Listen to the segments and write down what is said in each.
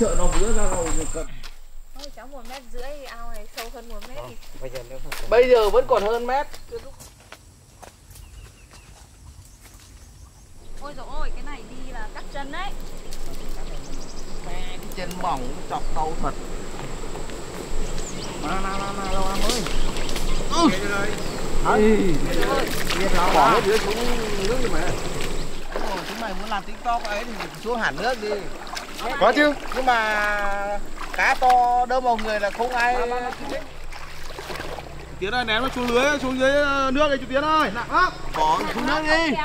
không nó vữa ra nó cận Thôi cháu một mét rưỡi ao này sâu hơn một mét thì bây giờ nếu mà bây giờ vẫn còn hơn mét Ôi dồi ôi cái này đi là cắt chân đấy Mẹ, cái chân mỏng chọc đầu thật nào nào nào nào đâu em ơi ừ. bỏ hết đứa xuống nước đi mà chúng mày muốn làm tiktok ấy thì xuống hẳn nước đi có chứ nhưng mà cá to đơm vào người là không ai tiến. Ơi ném nó xuống lưới xuống dưới nước đây chú tiến ơi. Nặng lắm. Bỏ xuống nước đi.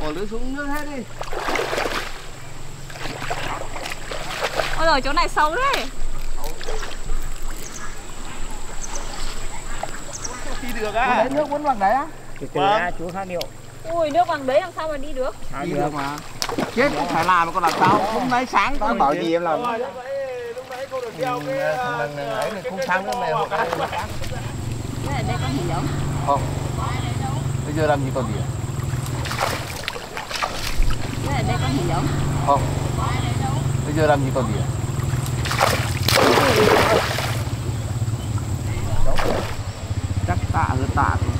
Bỏ lưới xuống nước hết đi. Ôi rồi chỗ này sâu đấy khi được à. á đấy nước vẫn bằng đấy á. Từ từ Vâng. chú hát điệu. Ui nước bằng đấy làm sao mà đi được? Đi được mà chết. Cũng phải làm còn làm sao? Hôm nay sáng tao bảo gì em làm? Rồi, lúc nãy lúc nãy cô được kêu cái thằng lần này ấy này không sáng nữa mày hộ cái Thế ở đây có gì không? không. Bây giờ làm gì còn gì Thế ở đây có gì không? không. Bây giờ làm gì còn gì chắc tạ hơn tạ thôi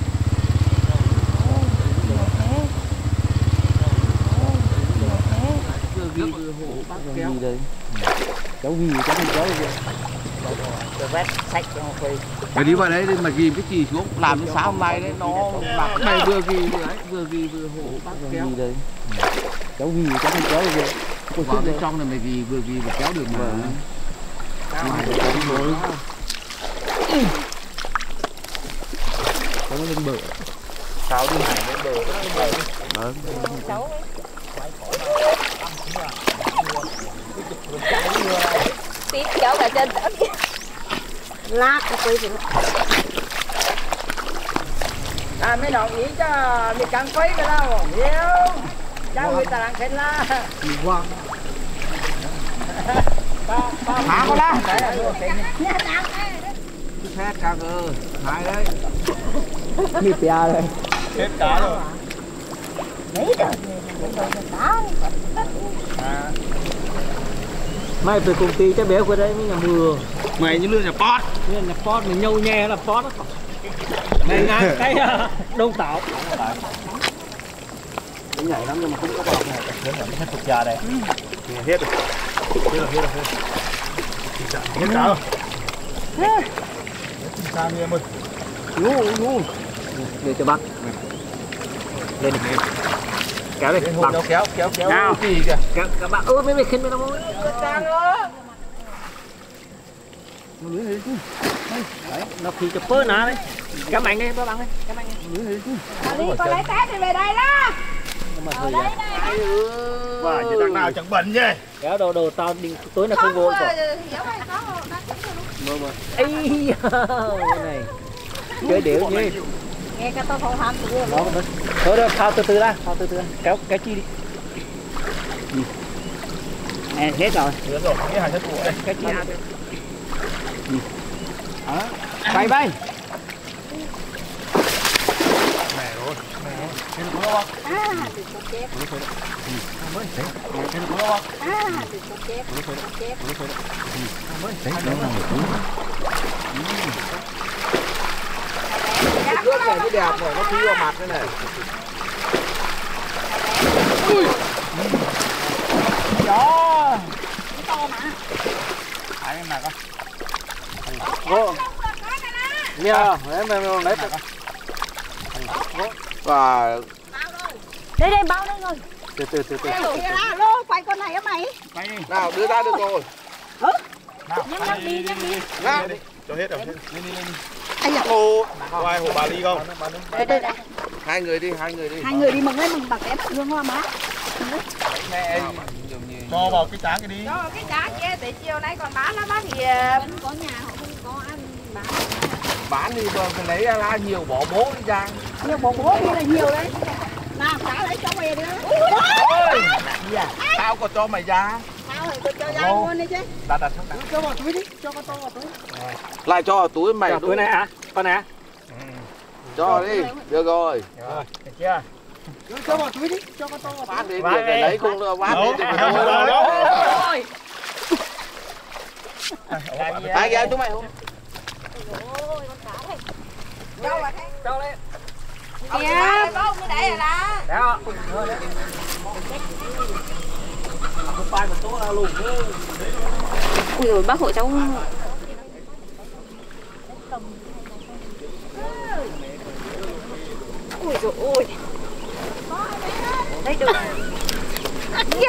vừa ghi vừa hộ bác kéo đây cháu ghi cháu ghi cháu vét sách cho phê Mày đi vào đấy mà ghi cái gì xuống? Làm sáng hôm nay đấy nó làm mày vừa ghi vừa ấy vừa ghi vừa hộ bác kéo. Đây. Cháu ghi cháu ghi cháu ghi vào bên trong này mày ghi vừa ghi vừa kéo được mà. Ngoài đấy có cái mới. cháu nó lên bờ sao đi hải lên bờ Đấy. Cháu ấy Tí kéo cả chân tao Lát cái quay rồi à mấy đồng ý cho mình càng quấy cái đâu hiểu. Cháu người ta làm khen la. Vâng. Thả con. Cứ phép ca cơ. Hai đấy. như pia đây. Hết cá rồi. Mai về công ty cháu béo qua đây mới nhà mưa mày như lươn nhà pot nên là pot mình nhâu nhe là pot đó. Này ngang cái đông tảo nó nhảy lắm nhưng mà không có bọc này. Lớn là nó hết thuộc già đây. Hết rồi. Hết rồi. Hết rồi hết cá rồi sao em ơi. Ngu ngu. Để cho bác. Lên đi. Kéo đi Hộ bằng nó kéo kéo kéo. Nào. Gì kìa. các, các bạn ơi mấy mày khinh mấy nó mới đấy nó khi cho phơ ná đấy. Cảm anh đấy bác bạn đấy cảm anh. Đấy đi con lấy tép đi về đây đó. Mà Ở thời đây này và như đằng nào chẳng bẩn nhỉ? Kéo đồ đồ tao đi tối là không vô rồi đang chấm rồi luôn. Ấy cái này. Chơi điệu nhỉ Nghe cái tao không ham tụi đó thôi thôi đâu thao từ từ ra thao từ từ ra. Kéo cái chi đi. Ừ. Nè, hết rồi. Lớn rồi cái hàng của đây cái chi Ừ bay bay mẹ rồi À, thì có chép À, thì có chép có chép Cái nước này mới đẹp rồi, nó thi vào mặt thế này. ai em nào con vô nha mày lấy Và Đây đây bao đây rồi. Từ từ từ từ. Alo quay con này á mày. Quay đi. Nào đưa ra được rồi. nào Nhắc nhắc đi nhắc đi. Nào. cho hết rồi. Lên đi lên. Đi Ây da. hồ có ai hồ bà ly không? Đây đây đây. Hai người đi, hai người đi. Hai người đi mừng lên mừng bằng kém hương hoa má. Mẹ nhiều nhiều. cho vào cái tráng cái đi. Cho cái cá kia để chiều nay còn bán lắm á thì có nhà họ không có ăn bán Bán đi vừa phải lấy ra nhiều bỏ bố đi ra. Nhiều bố bố đi là nhiều đấy Nào cá lấy cho mày đi Ôi, tao còn cho mày ra. Sao thì tôi cho ra luôn đi chứ đặt đặt xuống đặt Cho vào túi đi Cho con to vào túi Lại cho vào túi mày túi này à con này à Cho đi, được rồi. rồi được chưa cho vào túi đi cho con to vào Ván đi, để đi. lấy rồi, ván Đâu, đi. đâu. Ôi. Hai cái chúng mày không? Ôi con cá. Cho lên. Kìa. Bông nó đẩy rồi đó. Đó. Ui rồi bác hộ cháu. Ui rồi ôi. Đây được. Kìa.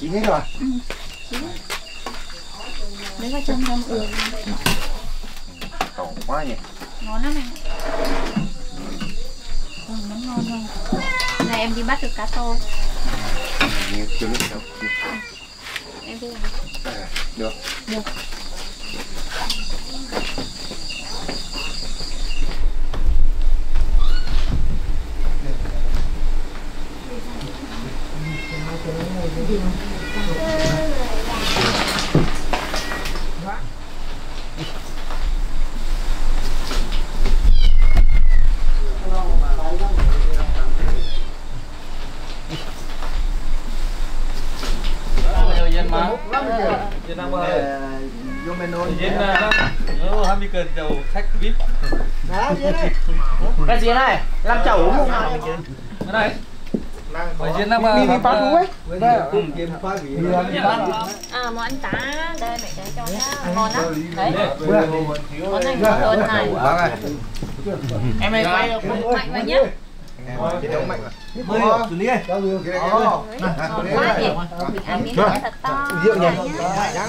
Chín hết rồi. Đấy vào trong trong ương Khổ quá nhỉ. Ngon lắm anh Ừ, nó ngon hơn. Này em đi bắt được cá to. Nhiều chưa biết đâu Em đi Được. Được Yen mà. Việt Nam ơi Vô bên nôn Yen là nó ham đi cần dầu khách vip. cái gì này làm chậu không Cái này. Phải Yen Nam mà. Đi phá thú ấy Kiếm phá vị À món tá Đây mẹ để cho nó Ngon lắm Đấy Món này ngon này Vâng ơi em ơi quay Mạnh vào nhé Cái đấu mạnh mà mười xử lý Ồ Ngon quá nhỉ Mình ăn miếng này thật to Rượu nhỉ à,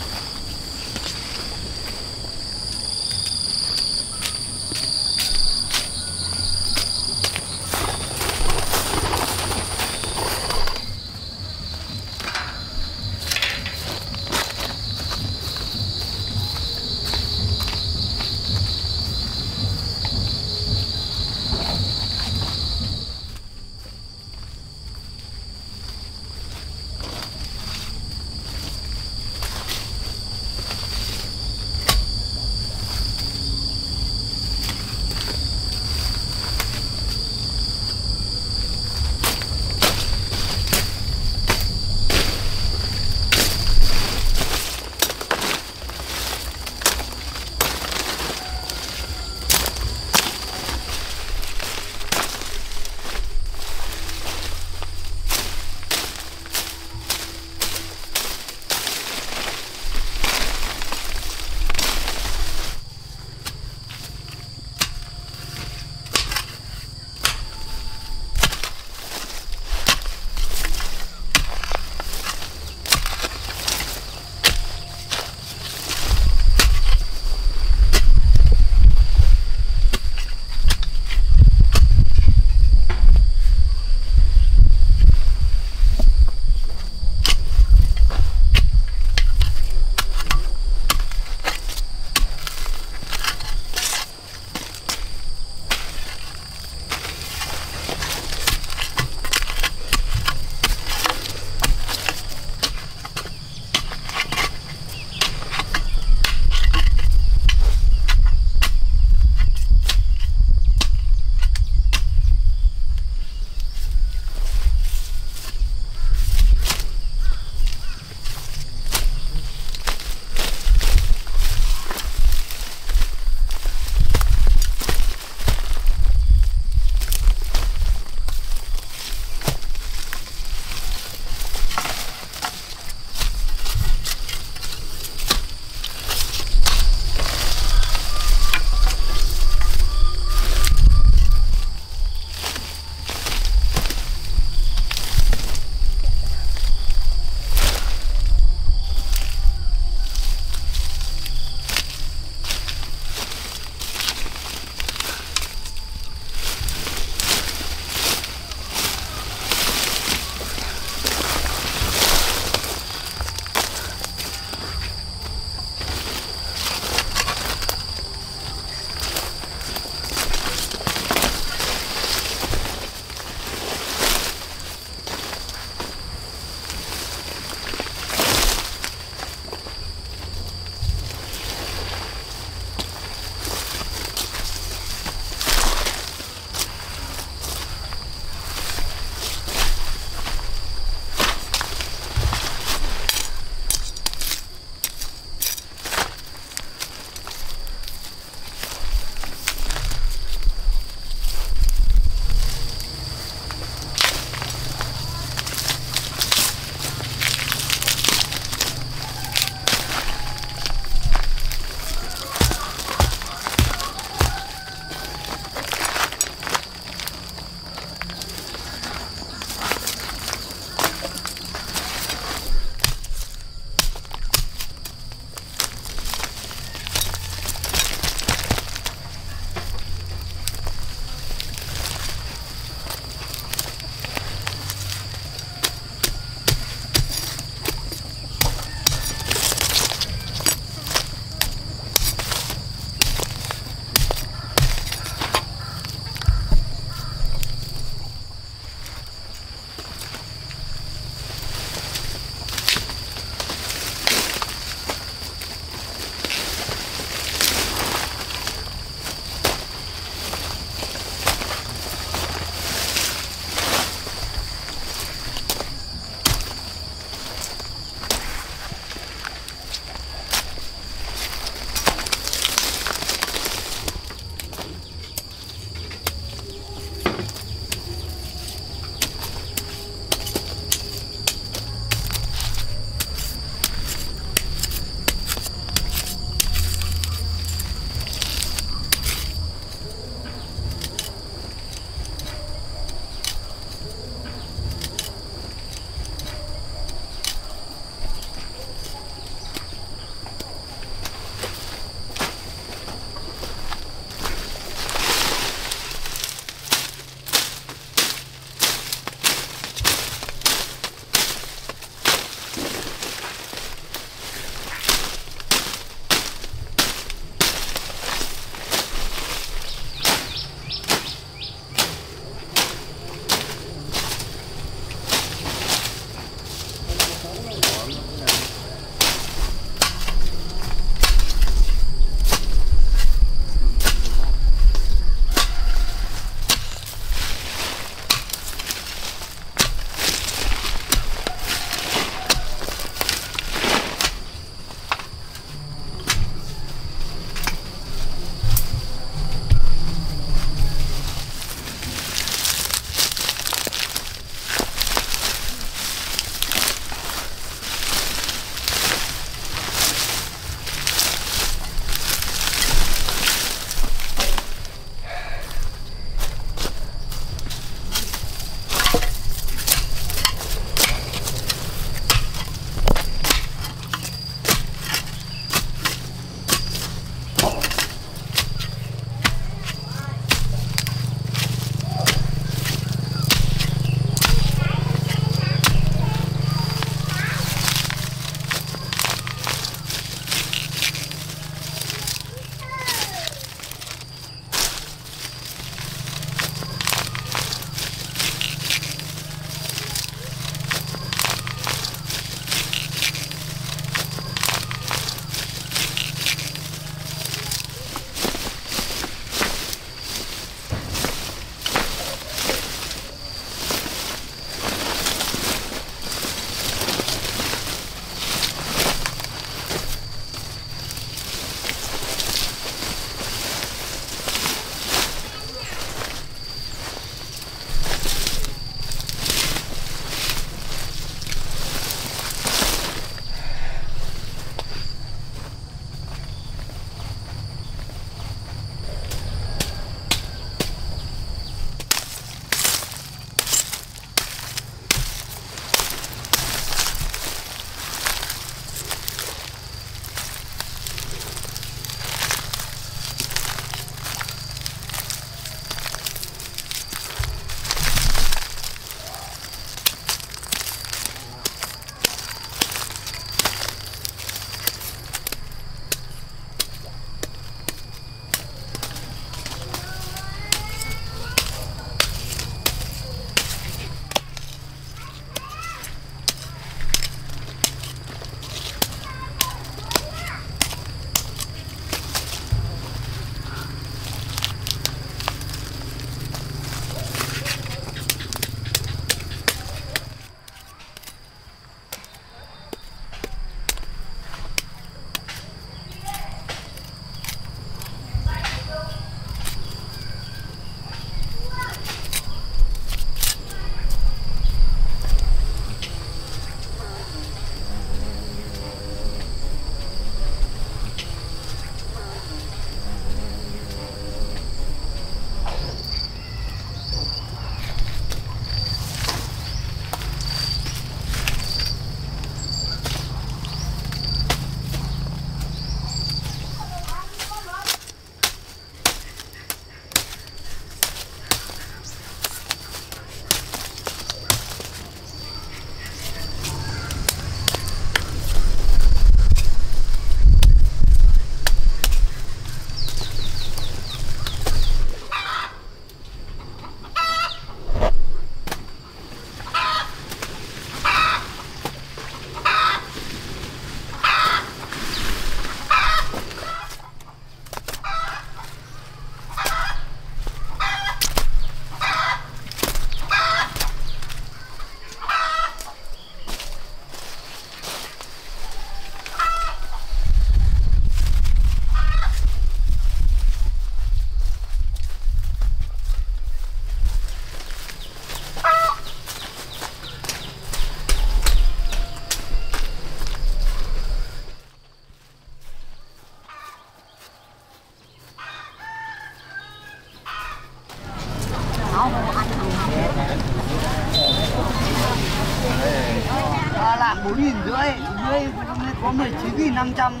500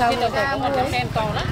sau người ta mua đen to lắm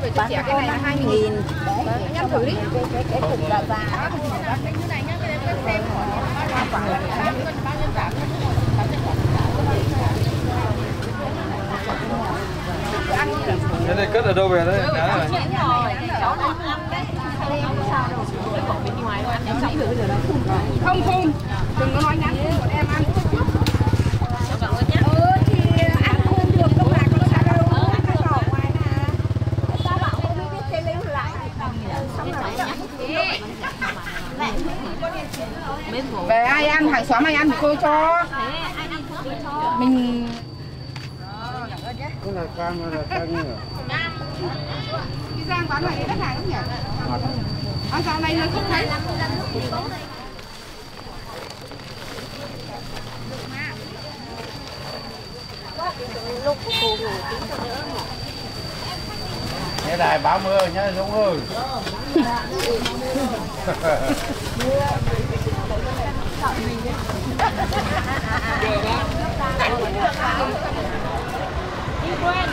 này, cái. Phải cho cái này là 2 nghìn. Đấy, nhãn thử đi. cái cái cục là vàng Thế này cất ở đâu về đấy? Cá này. Không không, đừng có nói thử bọn em ăn. Ừ thì ăn không được đâu mà con sao đâu, ăn cái vỏ ngoài mà. Sao bảo không biết cái lấy lại. Xong rồi Về ai ăn, hàng xóm ai ăn thì cô cho. Mình Cái là cam là cam như đi Giang bán lại đất hàng không nhỉ? À, dạo này không thấy. Nghe đài báo mưa nhá Dũng ơi Chọn mình. Được á. Được á. Đi quen.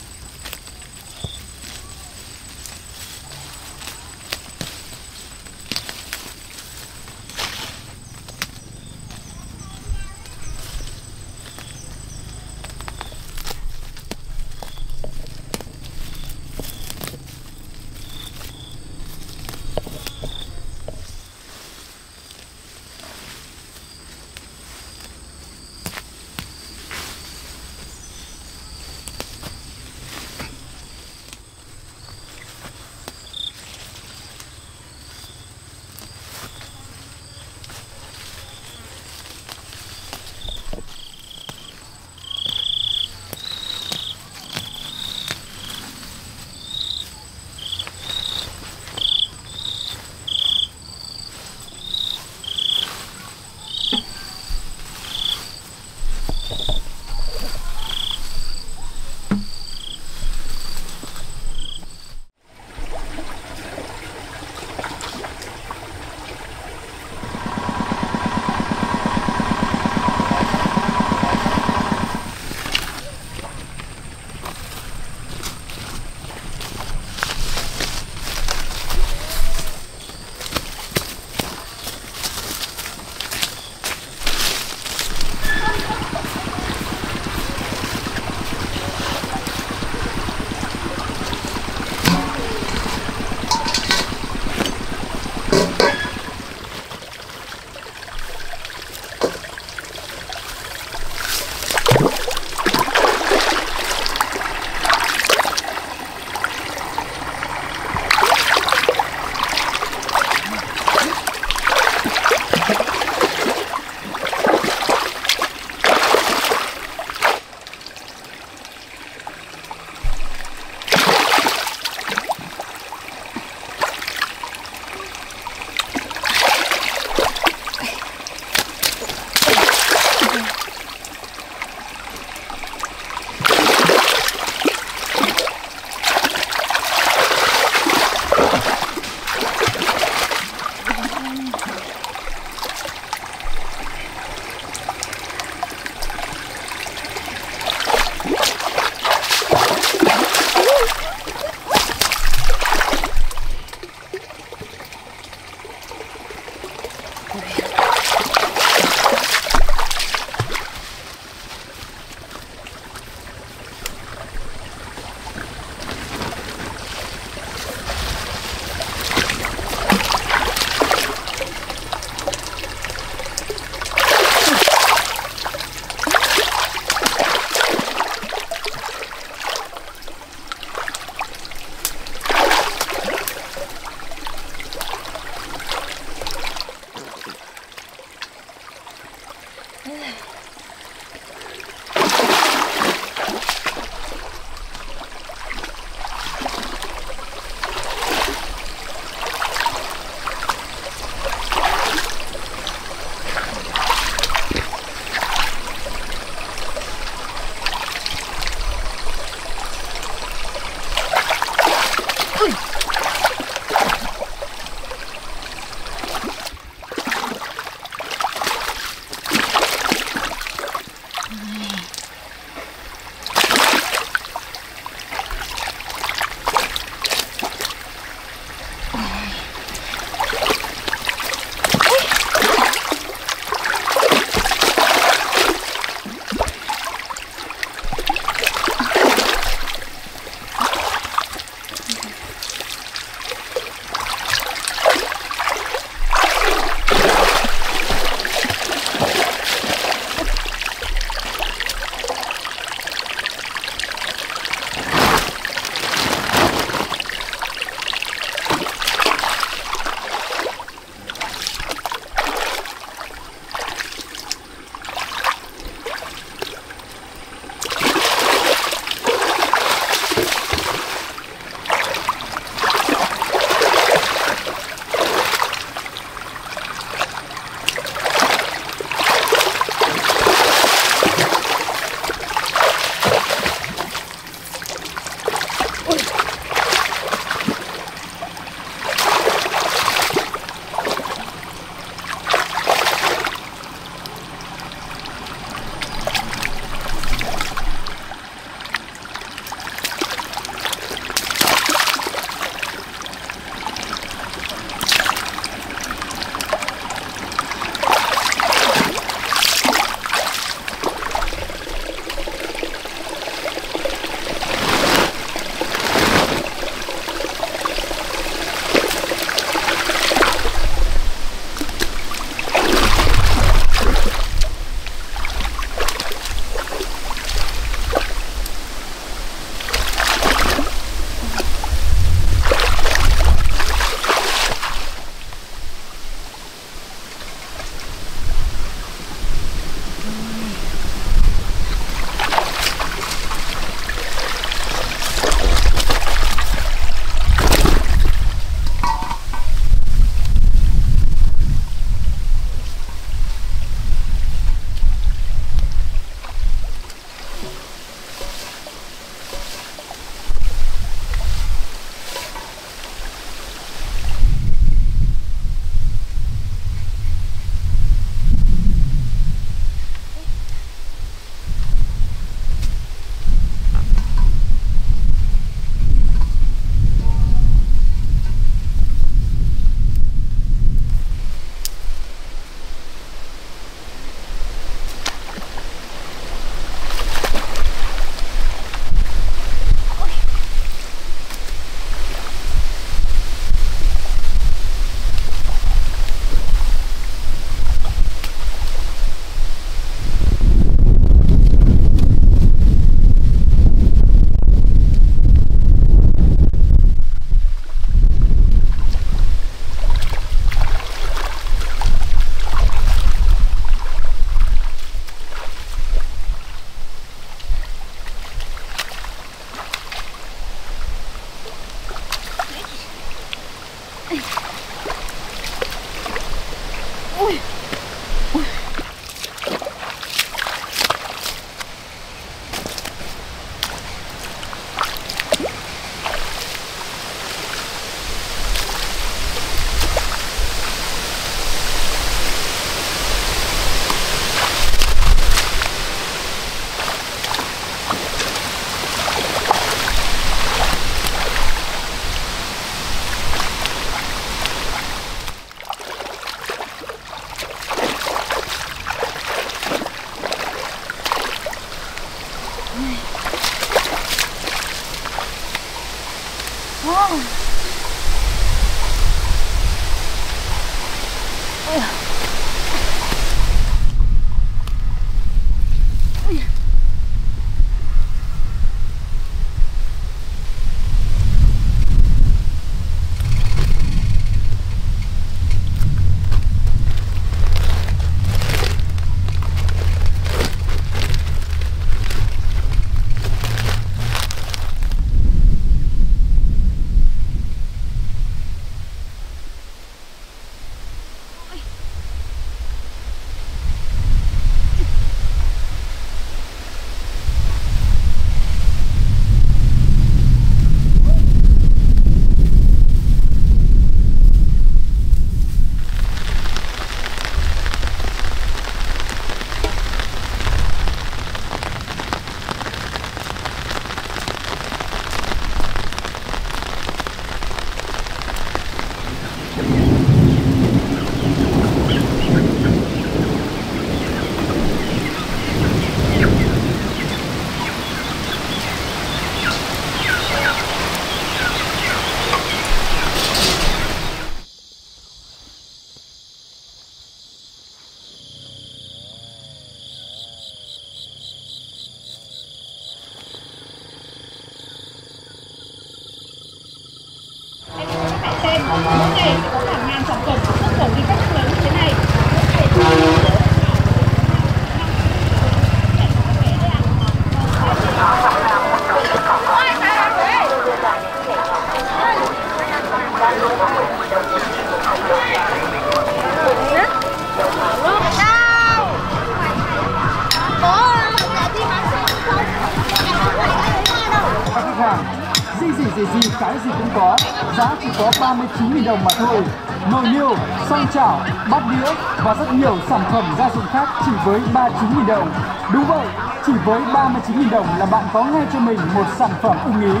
Có ngay cho mình một sản phẩm ưng ý.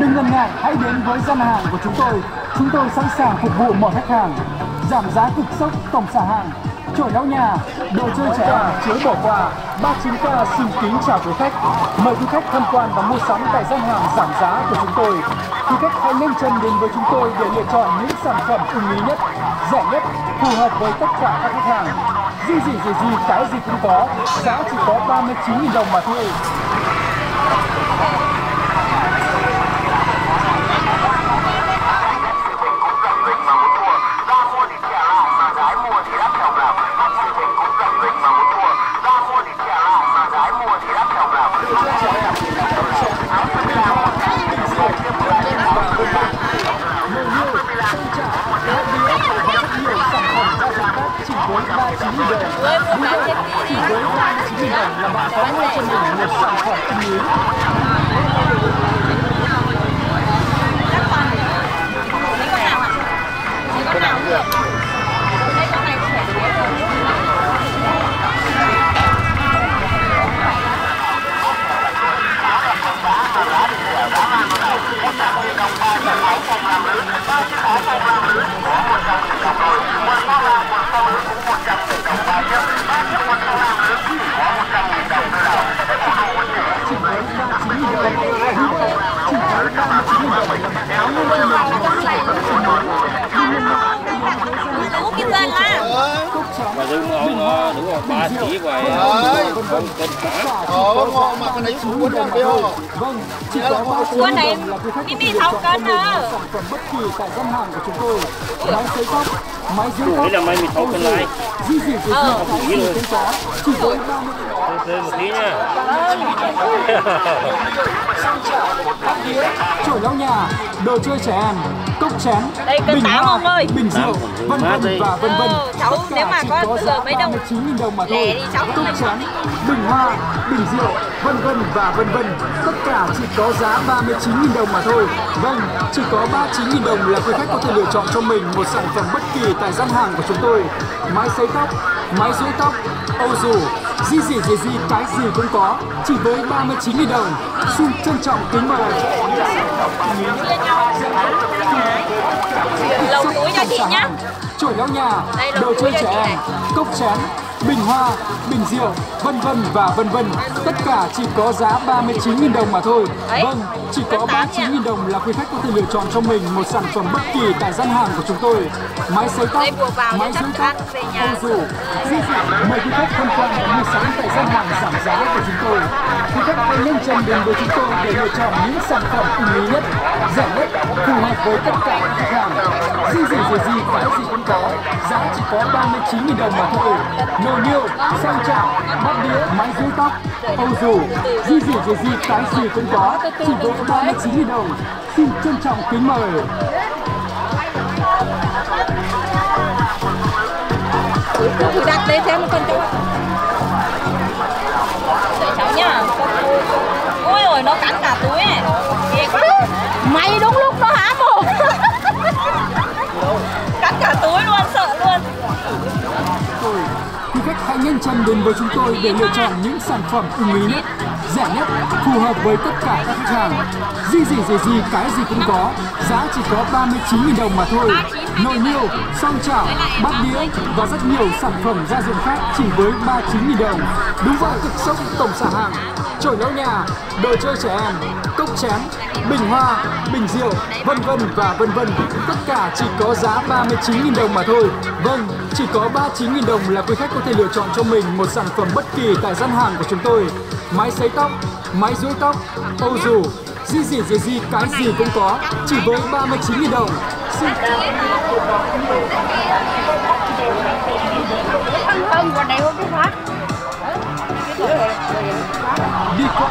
Đừng ngần ngại, hãy đến với gian hàng của chúng tôi. Chúng tôi sẵn sàng phục vụ mọi khách hàng. Giảm giá cực sốc tổng xả hàng, chổi lau nhà, đồ chơi trẻ em chứa bỏ quà. 39K xin kính chào quý khách. Mời quý khách tham quan và mua sắm tại gian hàng giảm giá của chúng tôi. Quý khách hãy nhanh chân đến với chúng tôi để lựa chọn những sản phẩm ưng ý nhất, rẻ nhất, phù hợp với tất cả các khách hàng. Gì gì gì gì cái gì cũng có, giá chỉ có 39.000 đồng mà thôi. 39.000 là bạn có cho mình một sản phẩm ưng ý. chỉ với 39.000 đồng. Đúng chỉ với 39.000 đồng là bạn có ngay cho mình một sản phẩm ưng ý. Đủ kinh doanh là Cốc trắng, và đừng ông ờ, đúng rồi ba chỉ vậy không cần cả Ờ, mà cái này xuống quân đồng tiêu. Vâng, chỉ có 39 Quân này Mimi chọn cân một sản phẩm bất kỳ tại gian hàng của chúng tôi. Máy sấy tóc, máy dưỡng tóc, Đấy là máy mình thấu cân lại. Gì cái gì cũng có, chỉ với 30 Từ từ một tí nha chổi lau nhà, đồ chơi trẻ em, cốc chén, Đây, cân bình tám hoa, ông ơi. bình rượu, vân vân và vân vân. Ờ, cháu nếu mà chỉ có có giá mấy đồng 39.000 đồng mà thôi. Cốc chén, bình hoa, bình rượu, vân vân và vân vân. Tất cả chỉ có giá 39.000 đồng mà thôi. Vâng, chỉ có 39.000 đồng là quý khách có thể lựa chọn cho mình một sản phẩm bất kỳ tại gian hàng của chúng tôi. Máy sấy tóc, máy duỗi tóc, ô dù, gì gì gì gì cái gì cũng có, chỉ với 39.000 đồng. Xin trân trọng kính mời. lồng túi cho chị nhá chổi lau nhà, đồ chơi trẻ em, cốc chén, bình hoa, bình rượu, vân vân và vân vân. Tất cả chỉ có giá 39.000 đồng mà thôi. Vâng, chỉ có 39.000 đồng là quý khách có thể lựa chọn cho mình một sản phẩm bất kỳ tại gian hàng của chúng tôi. Máy sấy tóc, máy dưỡng tóc, âu dù, di. Mời quý khách tham quan và mua sắm tại gian hàng giảm giá của chúng tôi. Quý khách hãy nhanh chân đến với chúng tôi để lựa chọn những sản phẩm ưng ý nhất, rẻ nhất, phù hợp với tất cả các khách hàng. Gì gì gì gì cái gì cũng có, giá chỉ có 39.000 đồng mà thôi. Nồi niêu, sang chảo, bát đĩa, máy dưỡng tóc, Ông dù, di gì gì gì cái gì cũng có, chỉ với 39.000 đồng. Xin trân trọng kính mời. Thử đặt đây thêm một con cho Đợi cháu nhá Ôi ôi nó cắn cả túi ấy quá Mày đúng lúc đó. Hãy nhanh chân đến với chúng tôi để lựa chọn những sản phẩm ưng ý nhất, rẻ nhất, phù hợp với tất cả các khách hàng. Gì gì gì gì cái gì cũng có, giá chỉ có 39.000 đồng mà thôi. Nồi niêu, song chảo, bát đĩa và rất nhiều sản phẩm gia dụng khác chỉ với 39.000 đồng. Đúng vậy, cực sốc tổng xả hàng. Chổi lau nhà, đồ chơi trẻ em, cốc chén, bình hoa, bình rượu, vân vân và vân vân. Tất cả chỉ có giá 39.000 đồng mà thôi. Vâng, chỉ có 39.000 đồng là quý khách có thể lựa chọn cho mình một sản phẩm bất kỳ tại gian hàng của chúng tôi. Máy sấy tóc, máy duỗi tóc, âu dù, gì gì gì gì cái gì cũng có, chỉ với 39.000 đồng. Xin Không, còn này không biết phát đi qua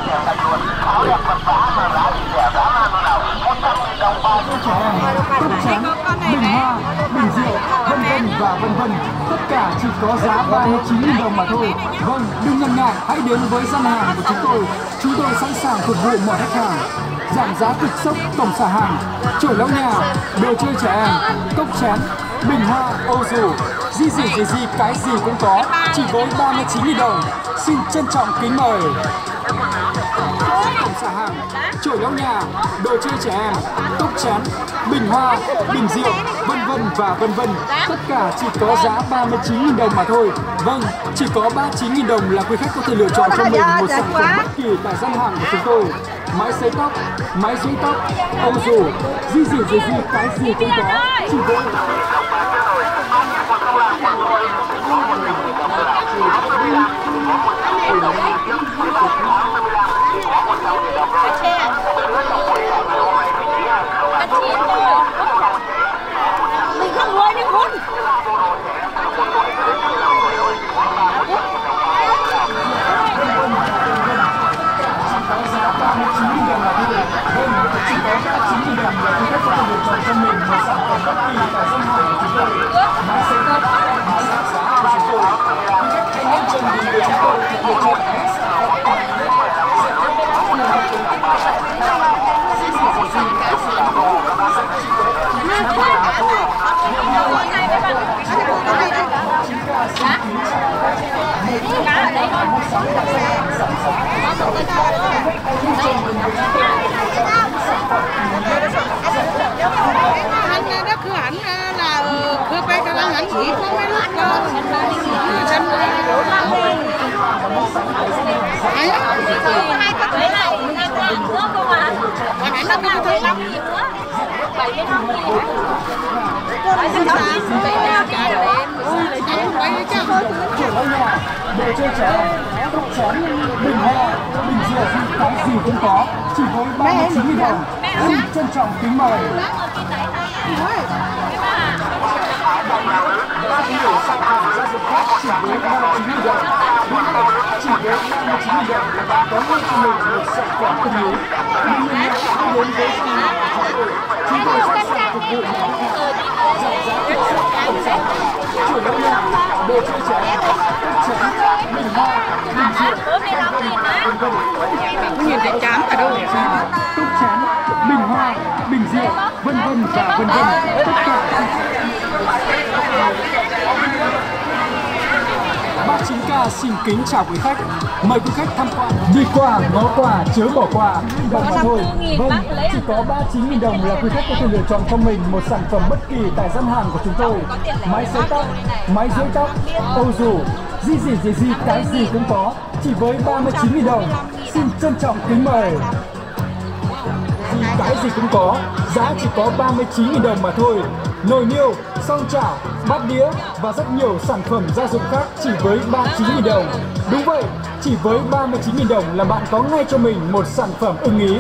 trẻ em, cốc chén, bình hoa, bình rượu, vân vân và vân vân. Tất cả chỉ có giá 39.000 đồng mà thôi. Vâng, đừng ngần ngại, hãy đến với gian hàng của chúng tôi. Chúng tôi sẵn sàng phục vụ mọi khách hàng. Giảm giá cực sốc tổng xả hàng, chổi lau nhà, đồ chơi trẻ em, cốc chén, bình hoa, ô dù, gì gì gì gì cái gì cũng có, chỉ với 39.000 đồng. Xin trân trọng kính mời tổng xả hàng, chổi lau nhà, đồ chơi trẻ em, cốc chén, bình hoa, bình rượu, vân vân và vân vân. Tất cả chỉ có giá 39.000 đồng mà thôi. Vâng, chỉ có 39.000 đồng là quý khách có thể lựa chọn cho mình một sản phẩm bất kỳ tại gian hàng của chúng tôi. Máy sấy tóc, máy dưỡng tóc, ông dù, di gì gì gì cái gì cũng có. Chỉ với Mình không nuôi đi con anh đó cứ hẳn là cứ cái hẳn chỉ có mấy lúc chân Đấy này, người ta ăn nước không ạ? còn anh nó cứ thấy lắm 75 nghìn Anh sáng về nhà cả đêm Anh quay cho chổi lau nhà, đồ chơi trẻ em, cốc chén, bình hoa, bình rượu, cái gì cũng có, chỉ với 39.000 đồng. Xin trân trọng kính mời. Nhìn thấy chán cả đâu vân. Chén, bình hoa, bình rượu, vân vân và vân vân. Tất cả Bác Chính Ca xin kính chào quý khách. Mời quý khách tham quan. Đi qua, ngó qua, chớ bỏ qua. Đồng mà thôi. Vâng, chỉ có 39.000 đồng là quý khách có thể lựa chọn cho mình một sản phẩm bất kỳ tại gian hàng của chúng tôi. Máy sấy tóc, máy dưỡng tóc, âu dù, Gì gì gì gì cái gì cũng có Chỉ với 39.000 đồng Xin trân trọng kính mời Gì cái gì cũng có Giá chỉ có 39.000 đồng mà thôi Nồi niêu, song chảo, bát đĩa và rất nhiều sản phẩm gia dụng khác chỉ với 39.000 đồng. Đúng vậy, chỉ với 39.000 đồng là bạn có ngay cho mình một sản phẩm ưng ý.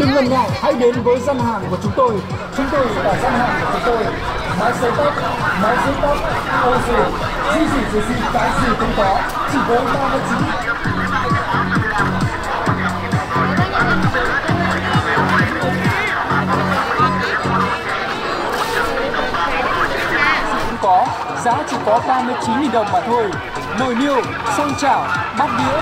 Đừng ngần ngại, hãy đến với gian hàng của chúng tôi. Chúng tôi là gian hàng của chúng tôi. Máy sấy tóc, máy sấy tóc, ô gì, gì gì gì gì cái gì cũng có, chỉ với 39 giá chỉ có 39.000 đồng mà thôi. Nồi niêu song chảo bát đĩa.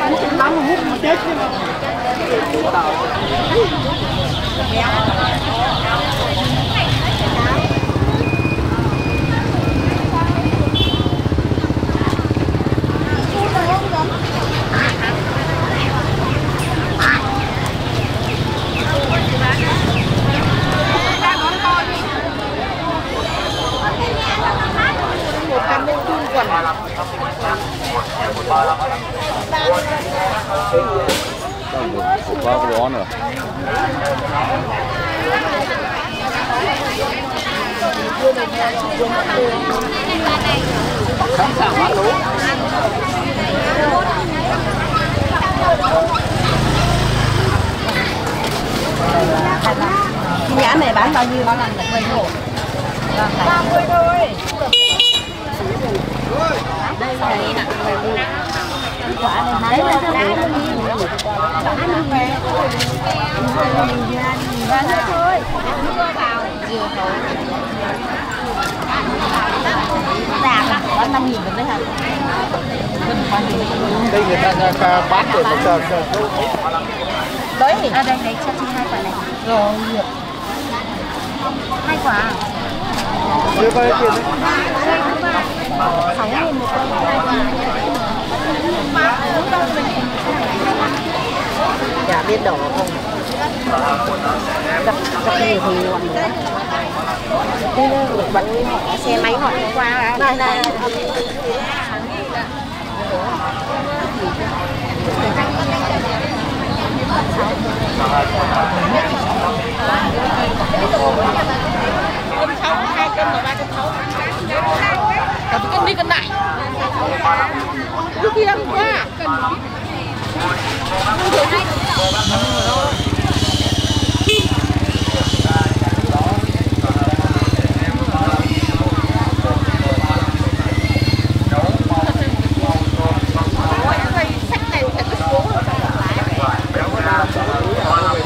Bánh trứng nóng hút mà chết chứ. Qua cái đó nữa sẵn sàng bán lúa Nhãn này bán bao nhiêu? Bán là 10 hộ. 30 thôi. Đây là đi nè. Quả này hái là cái đá nó nhiều. Đá nó về. Bán thôi. Mua vào. Dừa khổ. Đạt á, bán 5 nghìn được đấy hả? đây người ta, bán được một tờ Đấy. À đây đấy cho chị hai quả này. Rồi. Hai quả. à? chưa bao nhiêu tiền đấy sáu nghìn một cân hai quả. Chả biết đổ không? Gặp gặp nhiều thì còn nữa. Đây là bật xe máy hỏi qua. Này này. cân sáu hai và ba cân sáu cả một cân đi cân lại. Cứ kia quá à? cần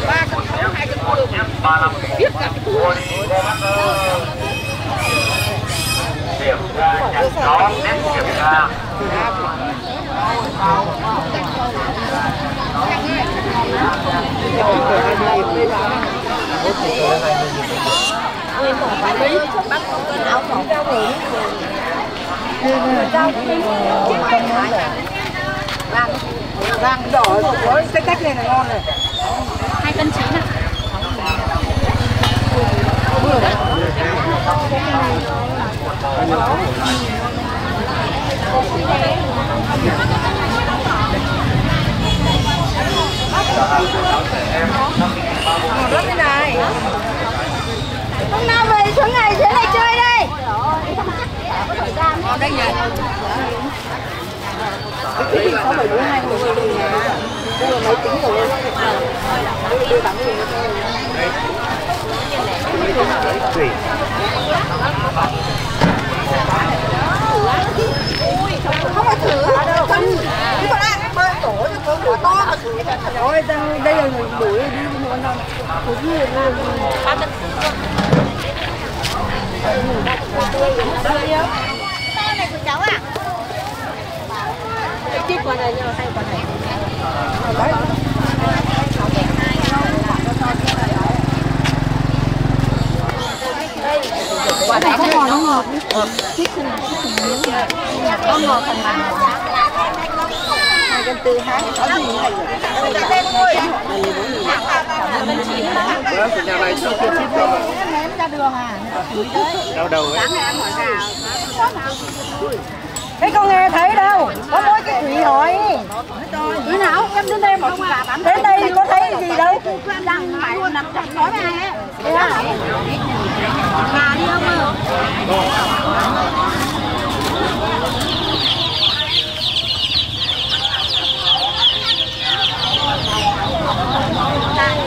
ba cân sáu hai cân đường biết cả cái túi kiểm tra nhận có đến kiểm tra Nguyên bỏ quả lý, bắt một cân áo phỏng rau nghỉ. Rau vàng, vàng đỏ, có cái cách này là ngon này. hai cân chín ạ đó thế này Hôm nào về xuống này dưới này chơi đây. Ở đây nhỉ? Cái gì có phải đúng hai người chơi đi nhà Đây là máy tính rồi Đây là máy tính Không thử to mà thử Ôi, đây là người đuổi đi mua non Thử gì là Ba cân To này của cháu à? Chiếc con này nhưng mà hai này Quả này không ngọt, nó ngọt. Chích này, chích cái. Nó ngọt phần bán. Hai tư Có gì này nhà này chưa chưa ship đâu. Ném ra đường à? Đau đầu ấy. Cái con nghe thấy đâu, Có mỗi cái thủy hỏi Thủy nào em đến đây mà Đến đây thì có thấy gì đâu Đang mày nằm nói với ai ấy. Mà đi không ơi.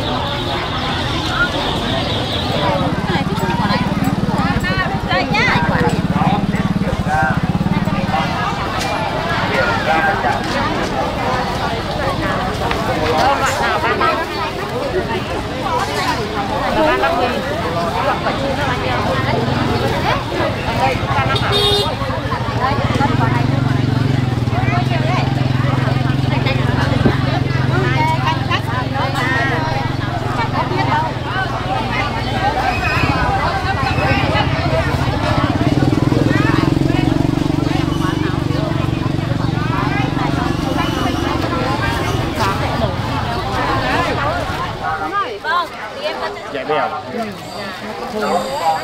Đây nhá. Chạy bèo.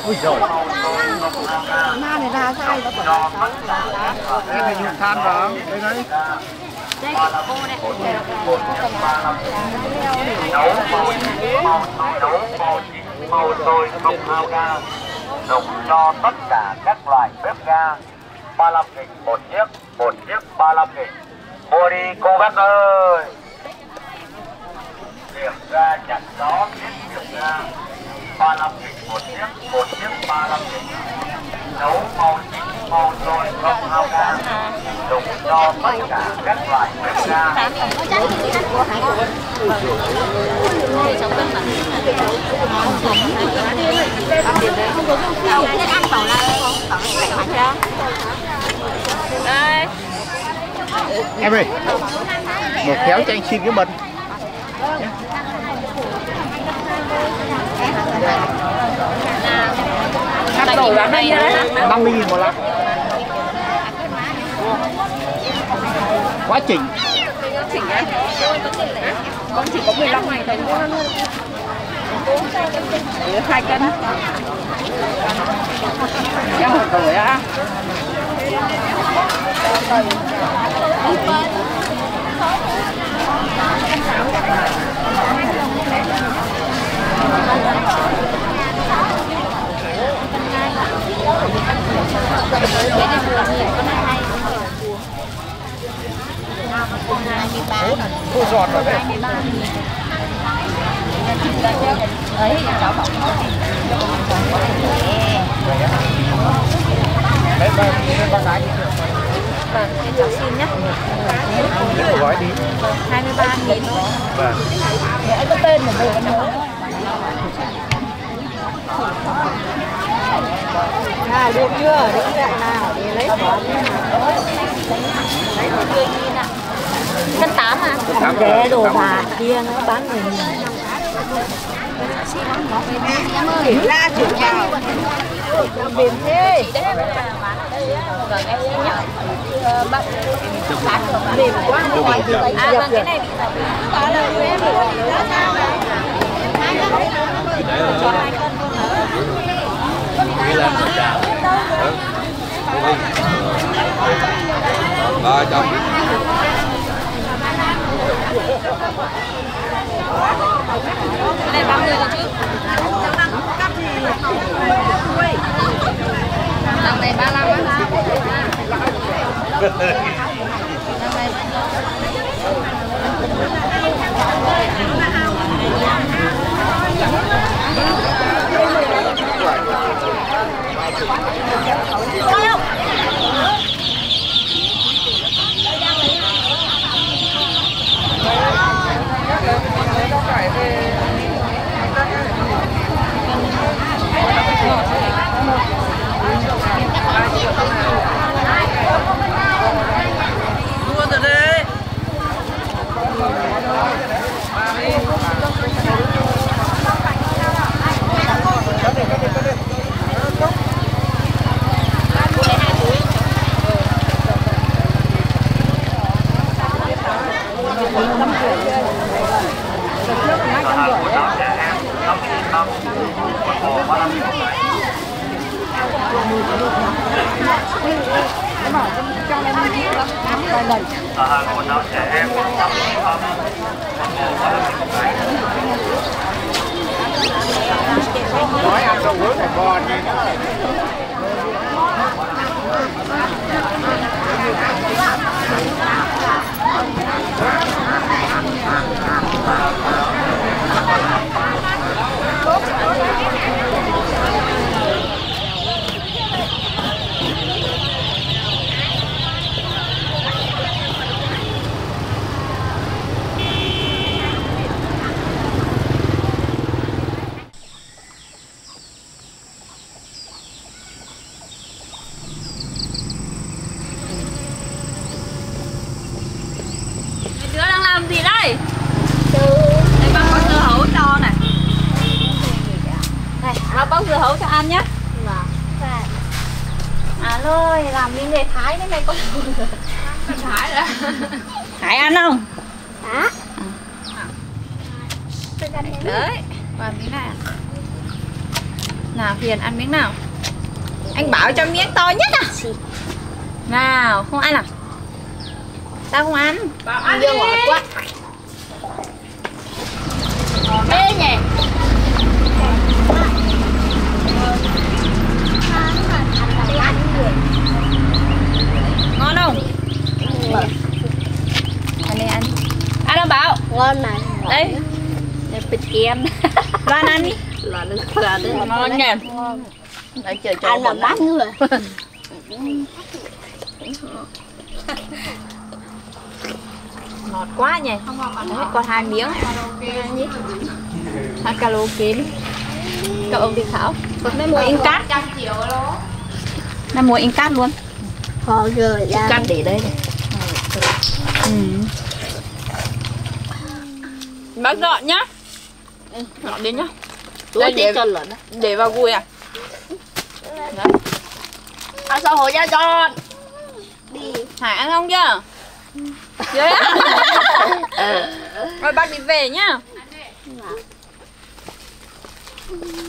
Ui giời. Ma này ra sai đó Cái này dùng than vào. Đây đấy. màu sôi không hao ga dùng cho tất cả các loại bếp ga 35 nghìn một chiếc một chiếc 35 nghìn mua đi cô bác ơi điểm ra chặt gió tiết kiệm ga 35 nghìn một chiếc một chiếc 35 nghìn. Nấu màu chín màu rồi không hao ga dùng cho tất cả các loại bếp ga. Em ơi. Một khéo cho anh xin cái mình. Cắt đổ lắm đây đấy 50 nghìn một lạng. Quá chỉnh. Con chỉ có 15 ngày thôi hai cân Em một tuổi á Thu giọt rồi đấy. Đấy, cháu bảo Đấy, ba, ba gái đi. Vâng, thế cháu xin nhé. Lấy một gói đi. 23 nghìn Vâng. Anh có tên về anh nhớ À được chưa? Đến dạng nào để lấy quả Cân 8 à? Tám Để rồi, đồ tám bà kia nó bán mình Em. La chủ vào Biển thế Vâng. Mềm quá À, vâng, cái này bị dập. Có là của em đó sao? Hai cân. Cho hai cân hả? Ba trăm. Cái này 30 thôi chứ. Đằng này 35 á. Đằng này Hãy subscribe cho kênh Ghiền Mì Gõ Để không bỏ lỡ những video hấp dẫn Thank you hàng quần áo trẻ em năm nghìn năm quần bò ba năm nghìn bảy cửa hàng quần áo trẻ em Nói ăn đâu bữa này bò gì đó. Oh, làm miếng nghề thái đấy mày có Thái đã Thái ăn không? Hả? Đấy, còn miếng này à? Nào Hiền ăn miếng nào Anh bảo cho miếng to nhất à Nào, không ăn à? Sao không ăn? Bảo ăn ngọt quá Ê nhỉ Ngon không? Ăn đi ăn Ăn Ngon này. Đây Đây bịch kem. Ăn. Đi Là nước là nước Ngon nhỉ Đấy. Chờ cho Ăn là bát người ngọt quá nhỉ. Đấy, còn hai miếng. Hai calo kín cậu ông đi khảo. Mấy mua in cát. mấy mua in cát luôn. Khó rồi ra cắt để đây. Này ừ. Bác dọn nhá. Dọn đến nhá. Tôi Đây, để, để vào gùi à. Đấy. Ăn sao hồi ra giòn Đi. Hải ăn không chưa? Rồi bác đi về nhá.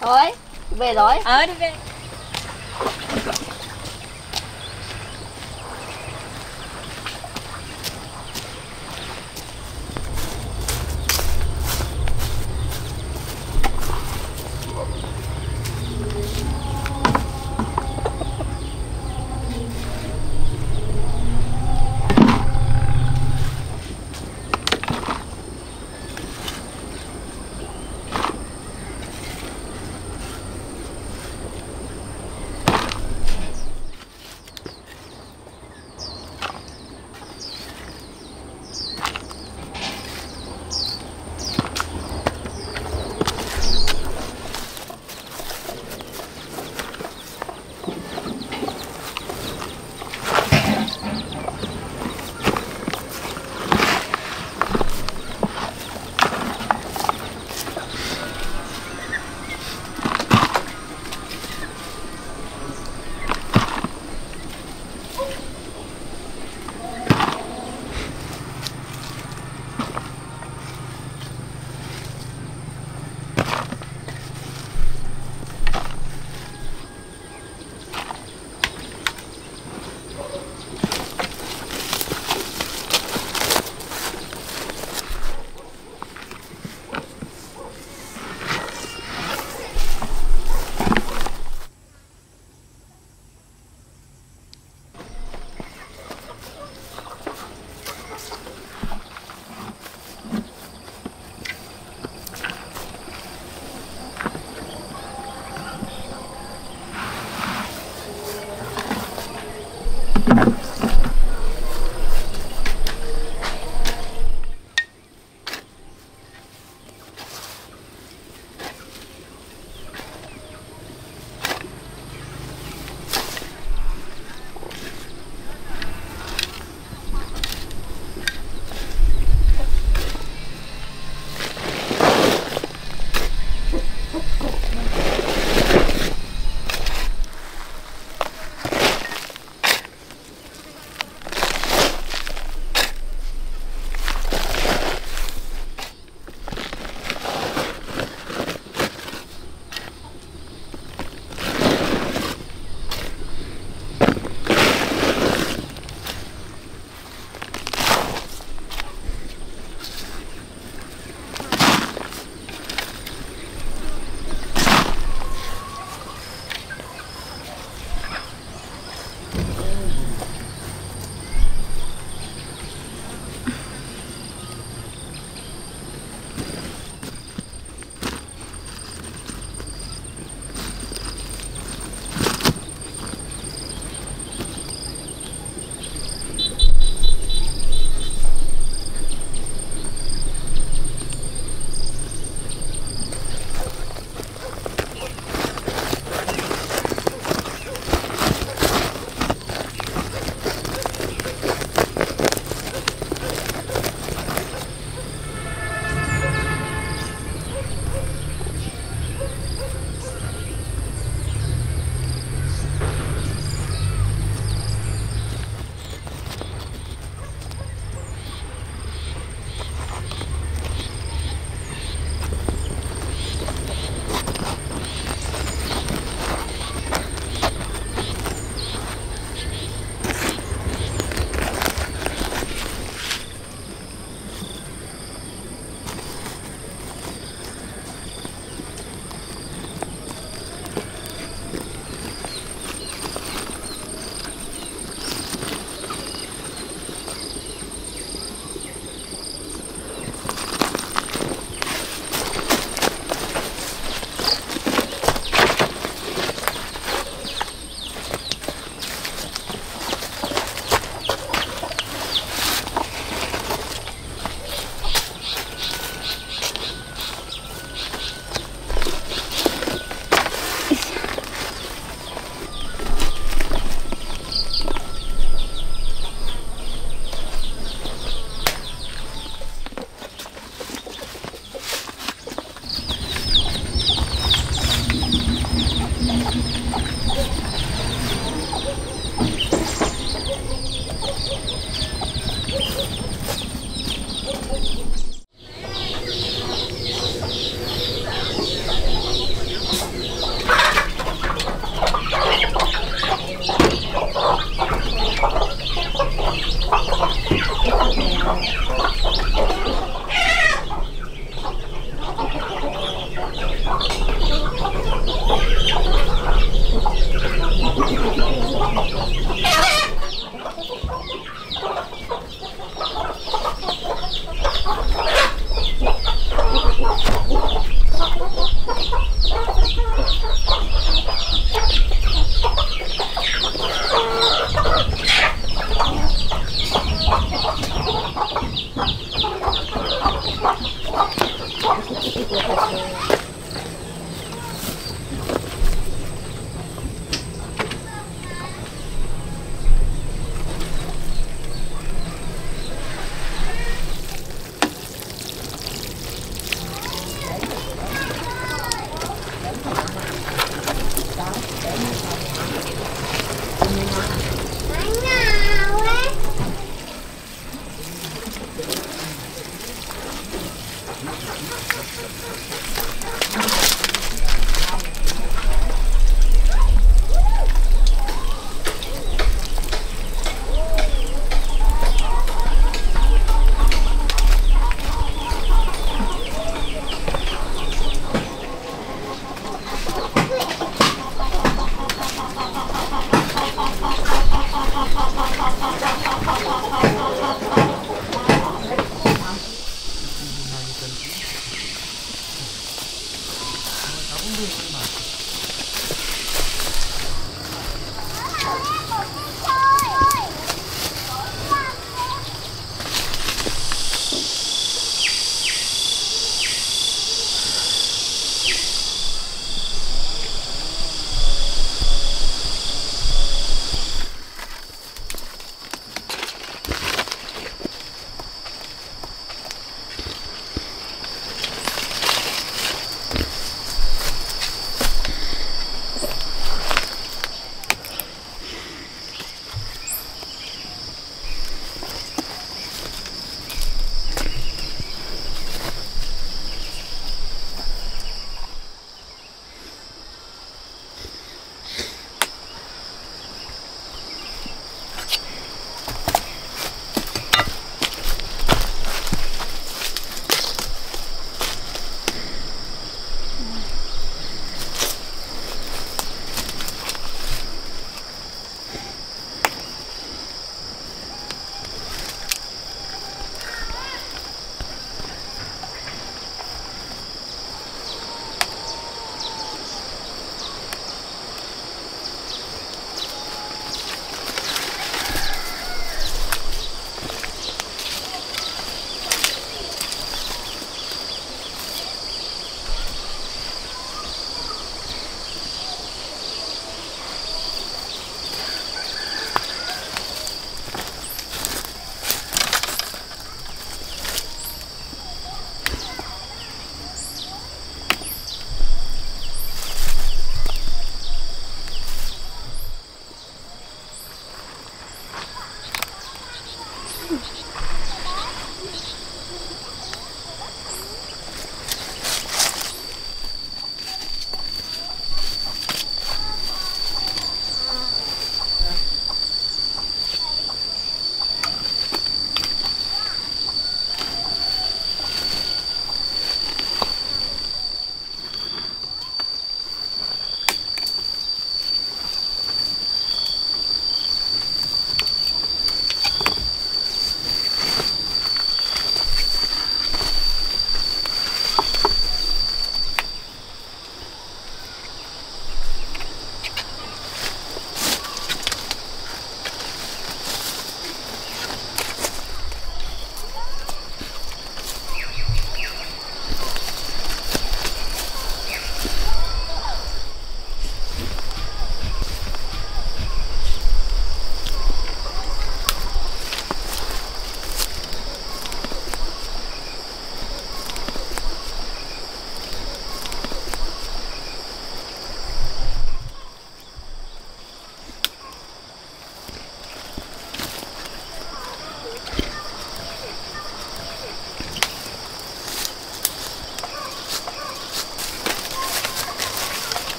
Thôi Về rồi. Ờ đi về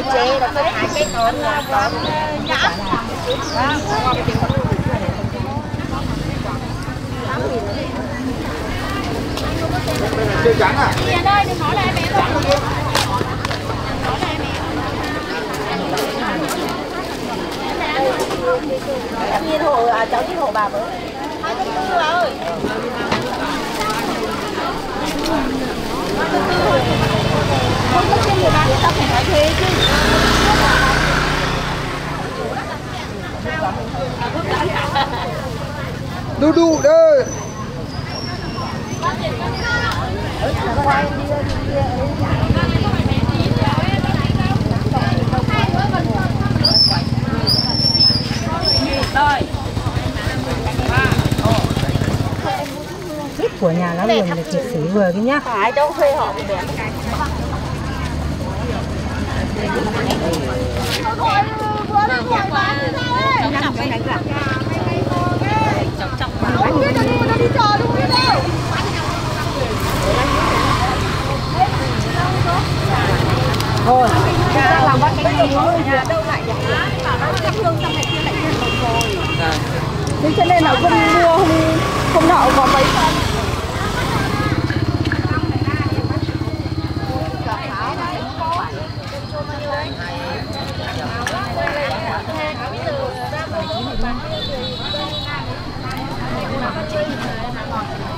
chế là tôi hai cái con là con nhã Chưa trắng à? Đi anh ơi, đừng hỏi lại mẹ rồi. em nhìn hộ à, cháu nhìn hộ bà với hai trăm tư bà ơi không có thuê người bán người ta phải nói thuế chứ đu đu đây. Của nhà lá vườn là liệt sĩ vừa cái nhá. Phải đâu thuê họ để thôi ra làm bắt cái gì nhà đâu lại vậy bảo nó thắp hương xong này kia lại kia rồi thế cho nên là không mua, không không nợ có mấy phần. Cái gì?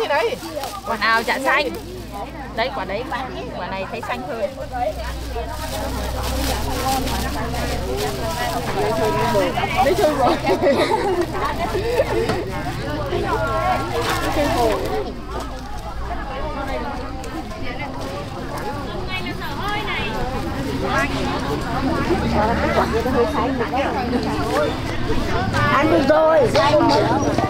Gì đấy? Quả nào chả xanh. Đấy quả đấy quả này thấy xanh hơn. Lấy chơi rồi. Ăn được rồi. Xanh Quay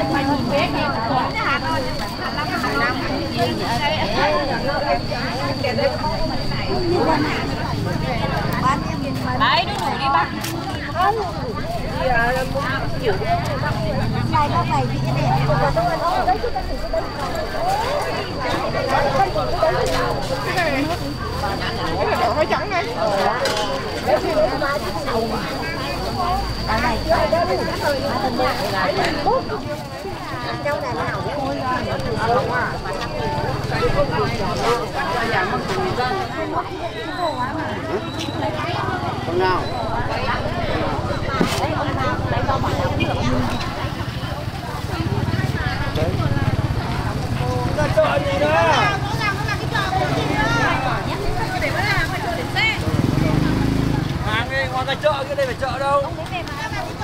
em cô nó hỏi hỏi em có nhà đấy nó đủ đi ba Này các mày cái này cái này đỏ hơi trắng này con nào cái chợ cái đây phải chợ đâu?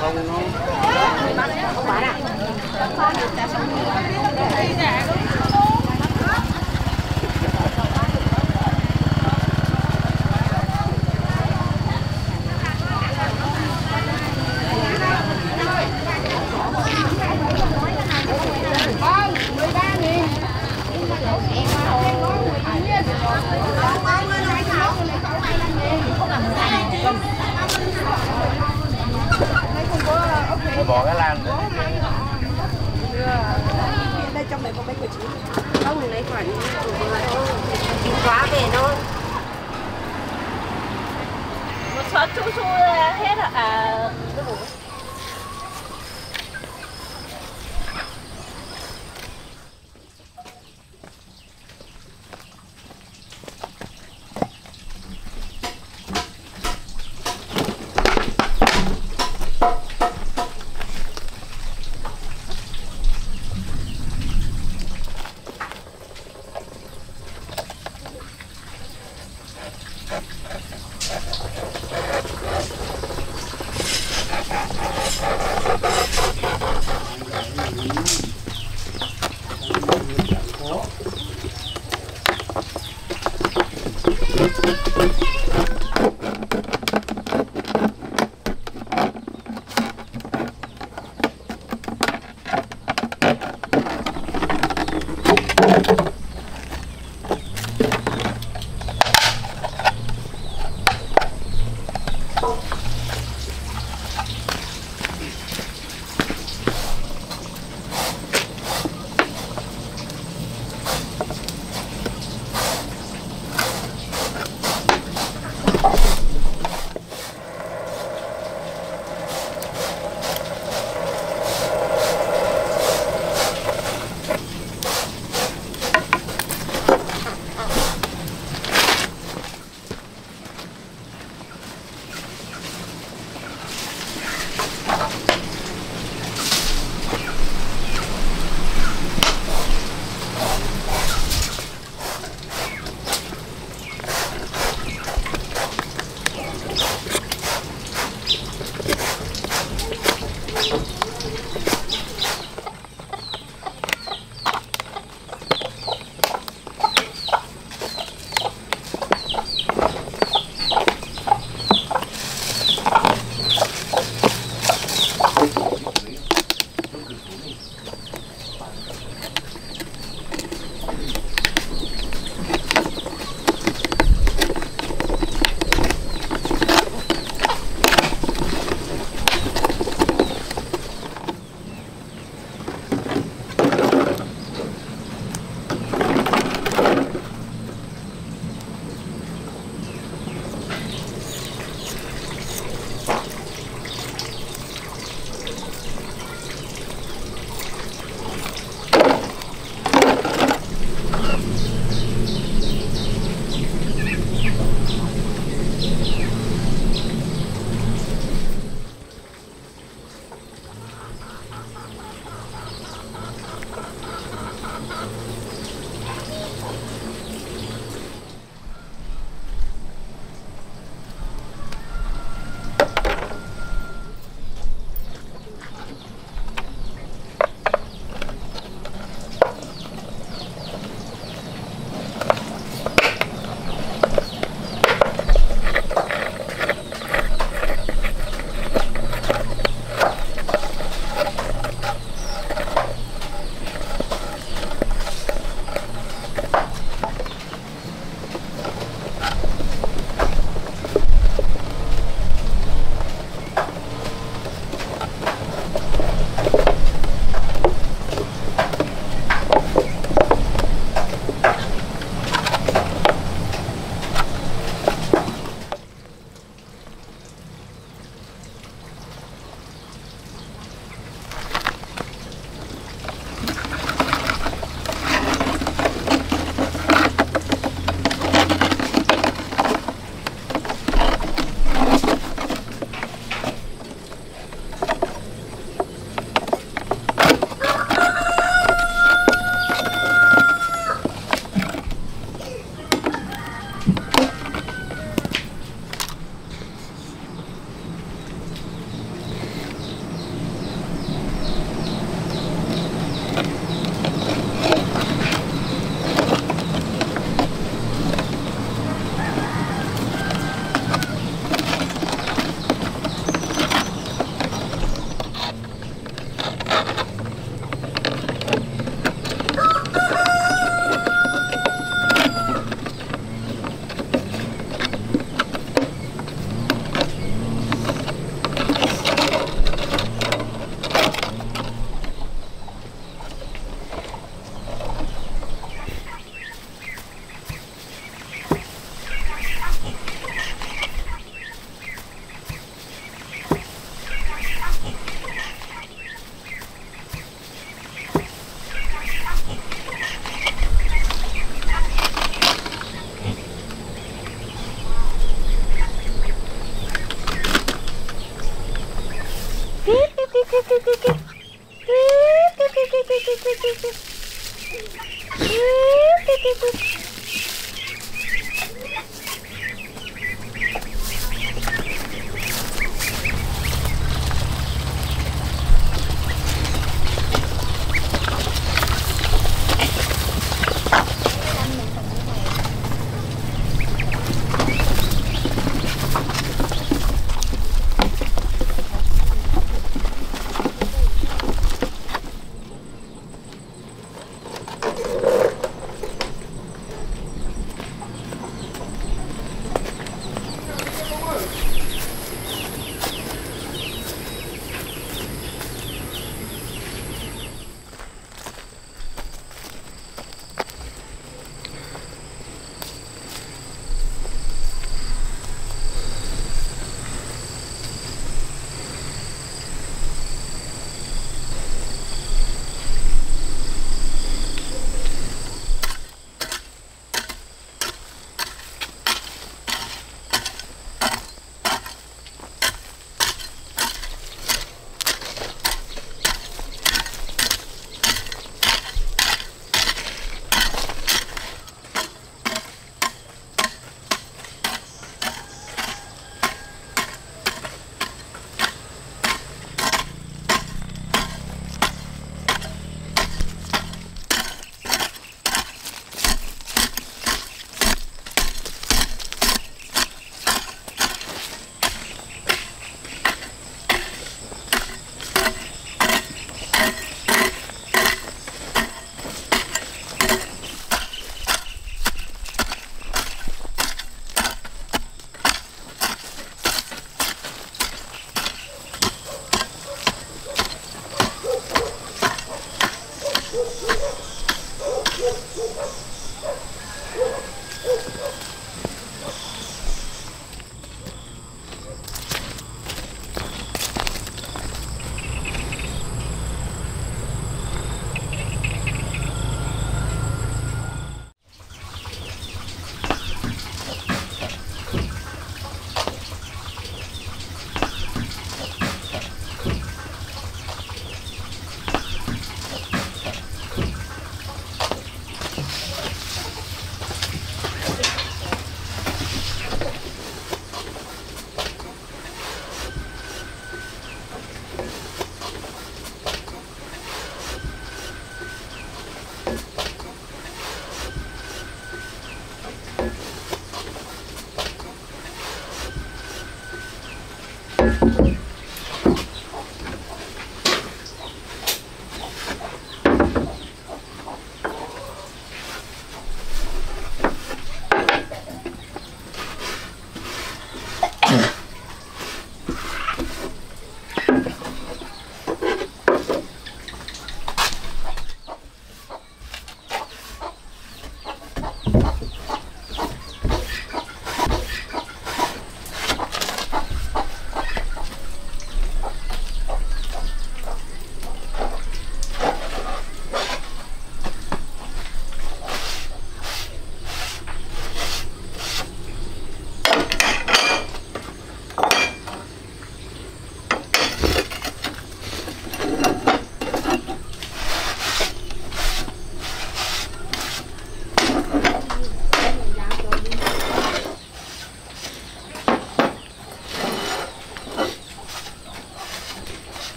Không nó khóa về thôi một số chu chu hết ạ à. Woo!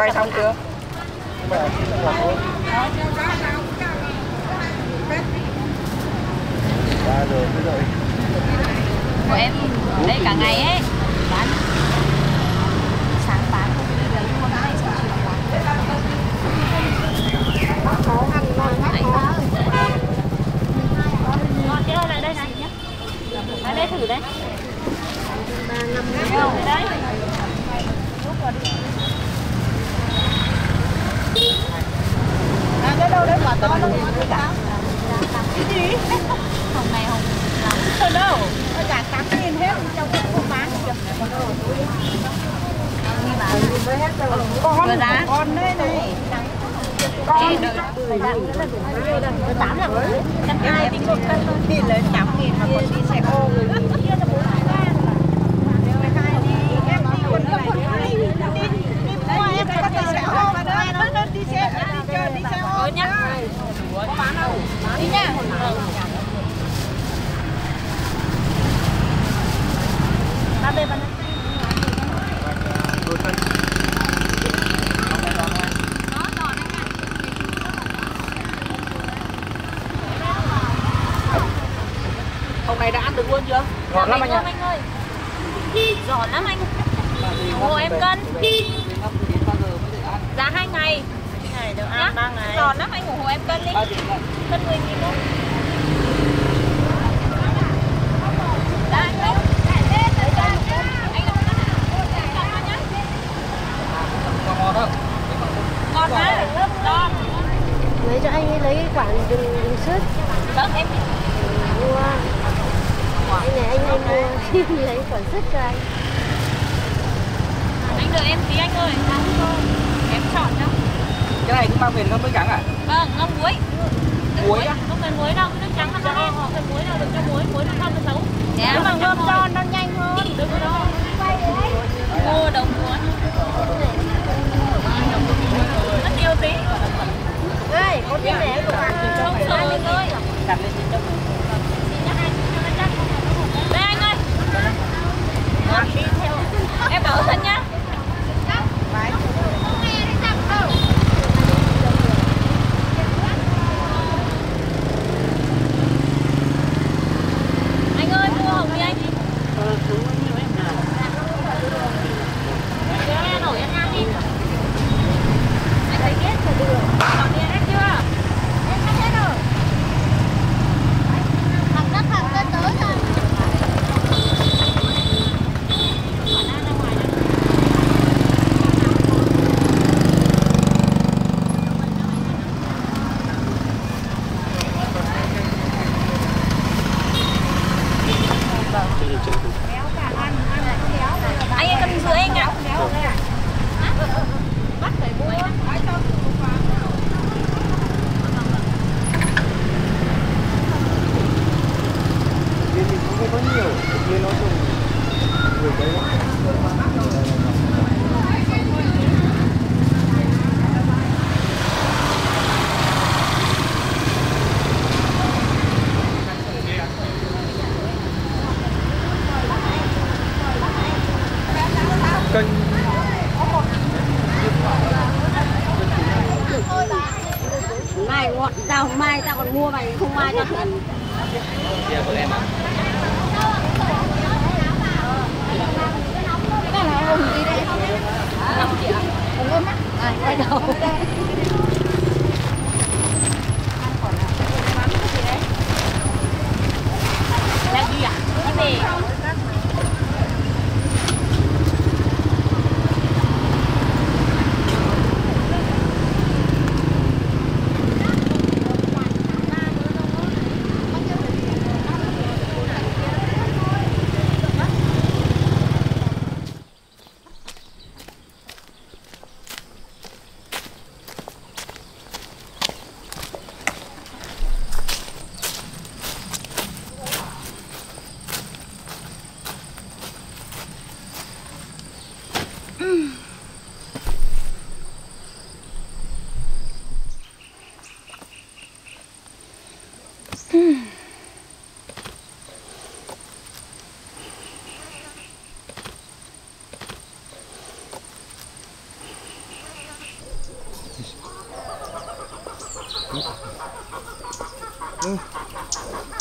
Quay xong chưa?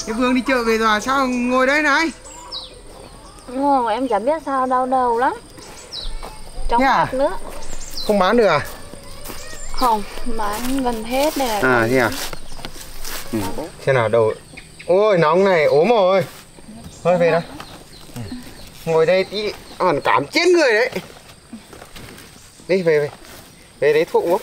Cái Vương đi chợ về rồi sao ngồi đây này? Ngồi em chả biết sao đau đầu lắm Trong Thế à? mặt nữa Không bán được à? Không, bán gần hết này À thế à? Ừ. Xem nào đầu Ôi nóng này ốm rồi Thôi về đó Ngồi đây tí hẳn cảm chết người đấy Đi về về Về đấy thuốc uống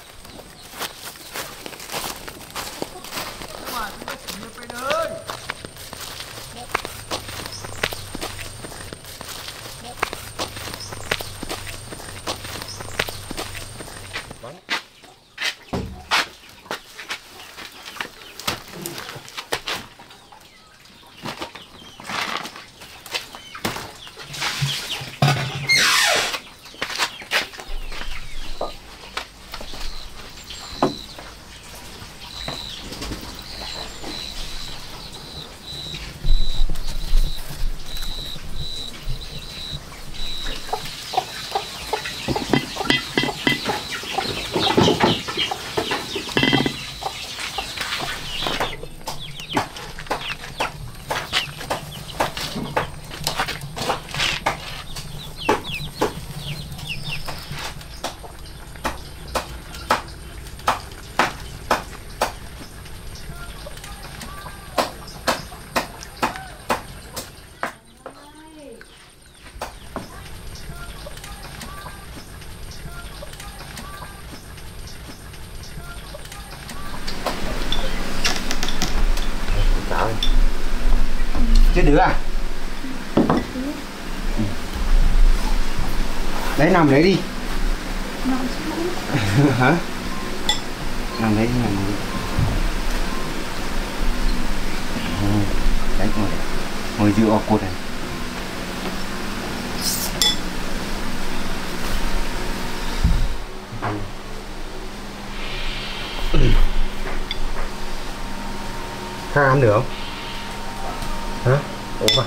Chết đứa à? Đấy nằm đấy đi. Hả? Nằm đấy nằm đấy. Đấy ngồi Ngồi dựa vào cột này. Ăn được không? Hả? Ủa à?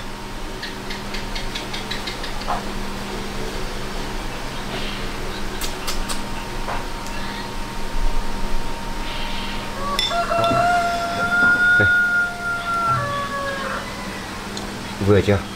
Đây. Vừa chưa? Lên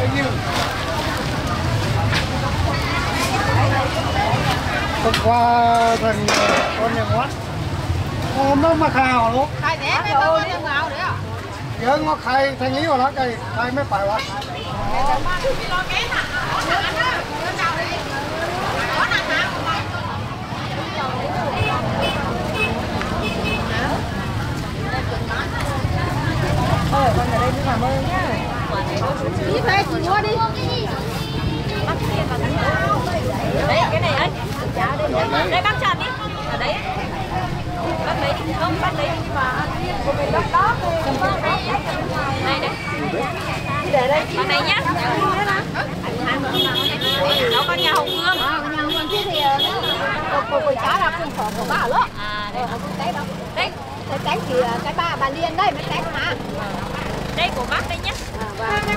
Hôm qua thằng ờ, con nhà ngoắt. Hôm nó mà khào luôn. Khai thế mấy con em ngào đấy à? Giờ nó khai thằng ý vào đó cây, khai mấy phải quá. Đi thuê chị mua đi. Đấy, cái này ấy. Đây bác chọn đi. Ở đấy. Bác lấy đi. Không, bác lấy đi mà. này đấy. Để đây. Nhá. Nó con nhà hồng hương. À, nhà mình thế thì cô cô cháu là không khỏi của bà đó. À, đây. Cái cái thì cái ba bà liên đây mới cái mà. đây của bác đây nhá. À, và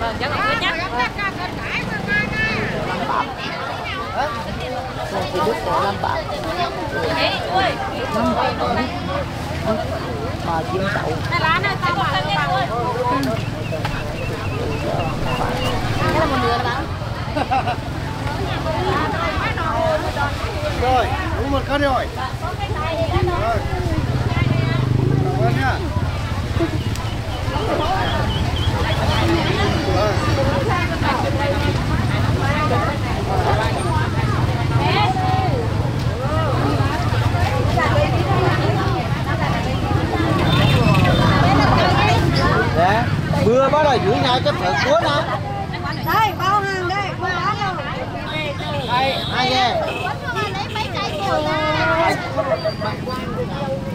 Vâng, cho mọi người nhá. Đấy, ui. Cái lá này tao bỏ lên ơi. Rồi, đúng một cân rồi. Rồi. Cảm nhá. Dạ. Mưa bắt đầu dưới nhà cái thợ cuốn á. đây bao hàng đây, bao. Ai nghe.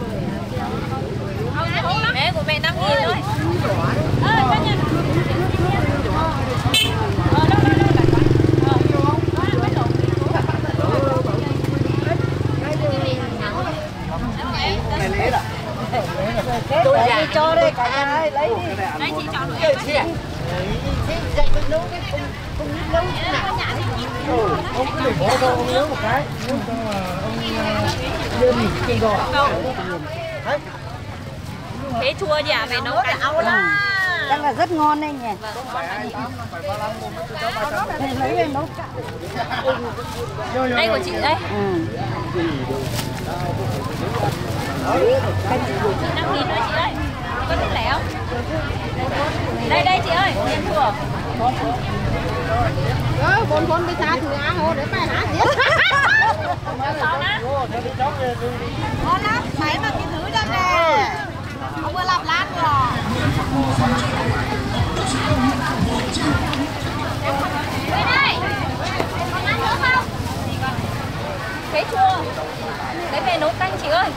Bé của mẹ 5 nghìn thôi. Ờ, đâu, đâu, đâu, Tôi đi cho đây cả nhà ơi, lấy đi. Đây chị chọn đồ em. Ông cứ để bỏ cho ông nhớ một cái. Nhưng xong là ông lên mình cây đỏ. Thế chua gì à? Về nấu canh. Chắc là rất ngon đấy nhỉ. Lấy về nấu. Đây của chị đây. Ừ. 5 nghìn nữa chị ơi. Có thích lẻ không? Đây đây chị ơi, em chùa. Ờ, bốn bốn bây giờ thì ăn hồ để bài hả chị? Ngon lắm, máy mà cái thứ đây nè. Ông vừa làm lát rồi. Đây đây. Còn ăn nữa không? Thế chua. Đấy về nấu canh chị ơi.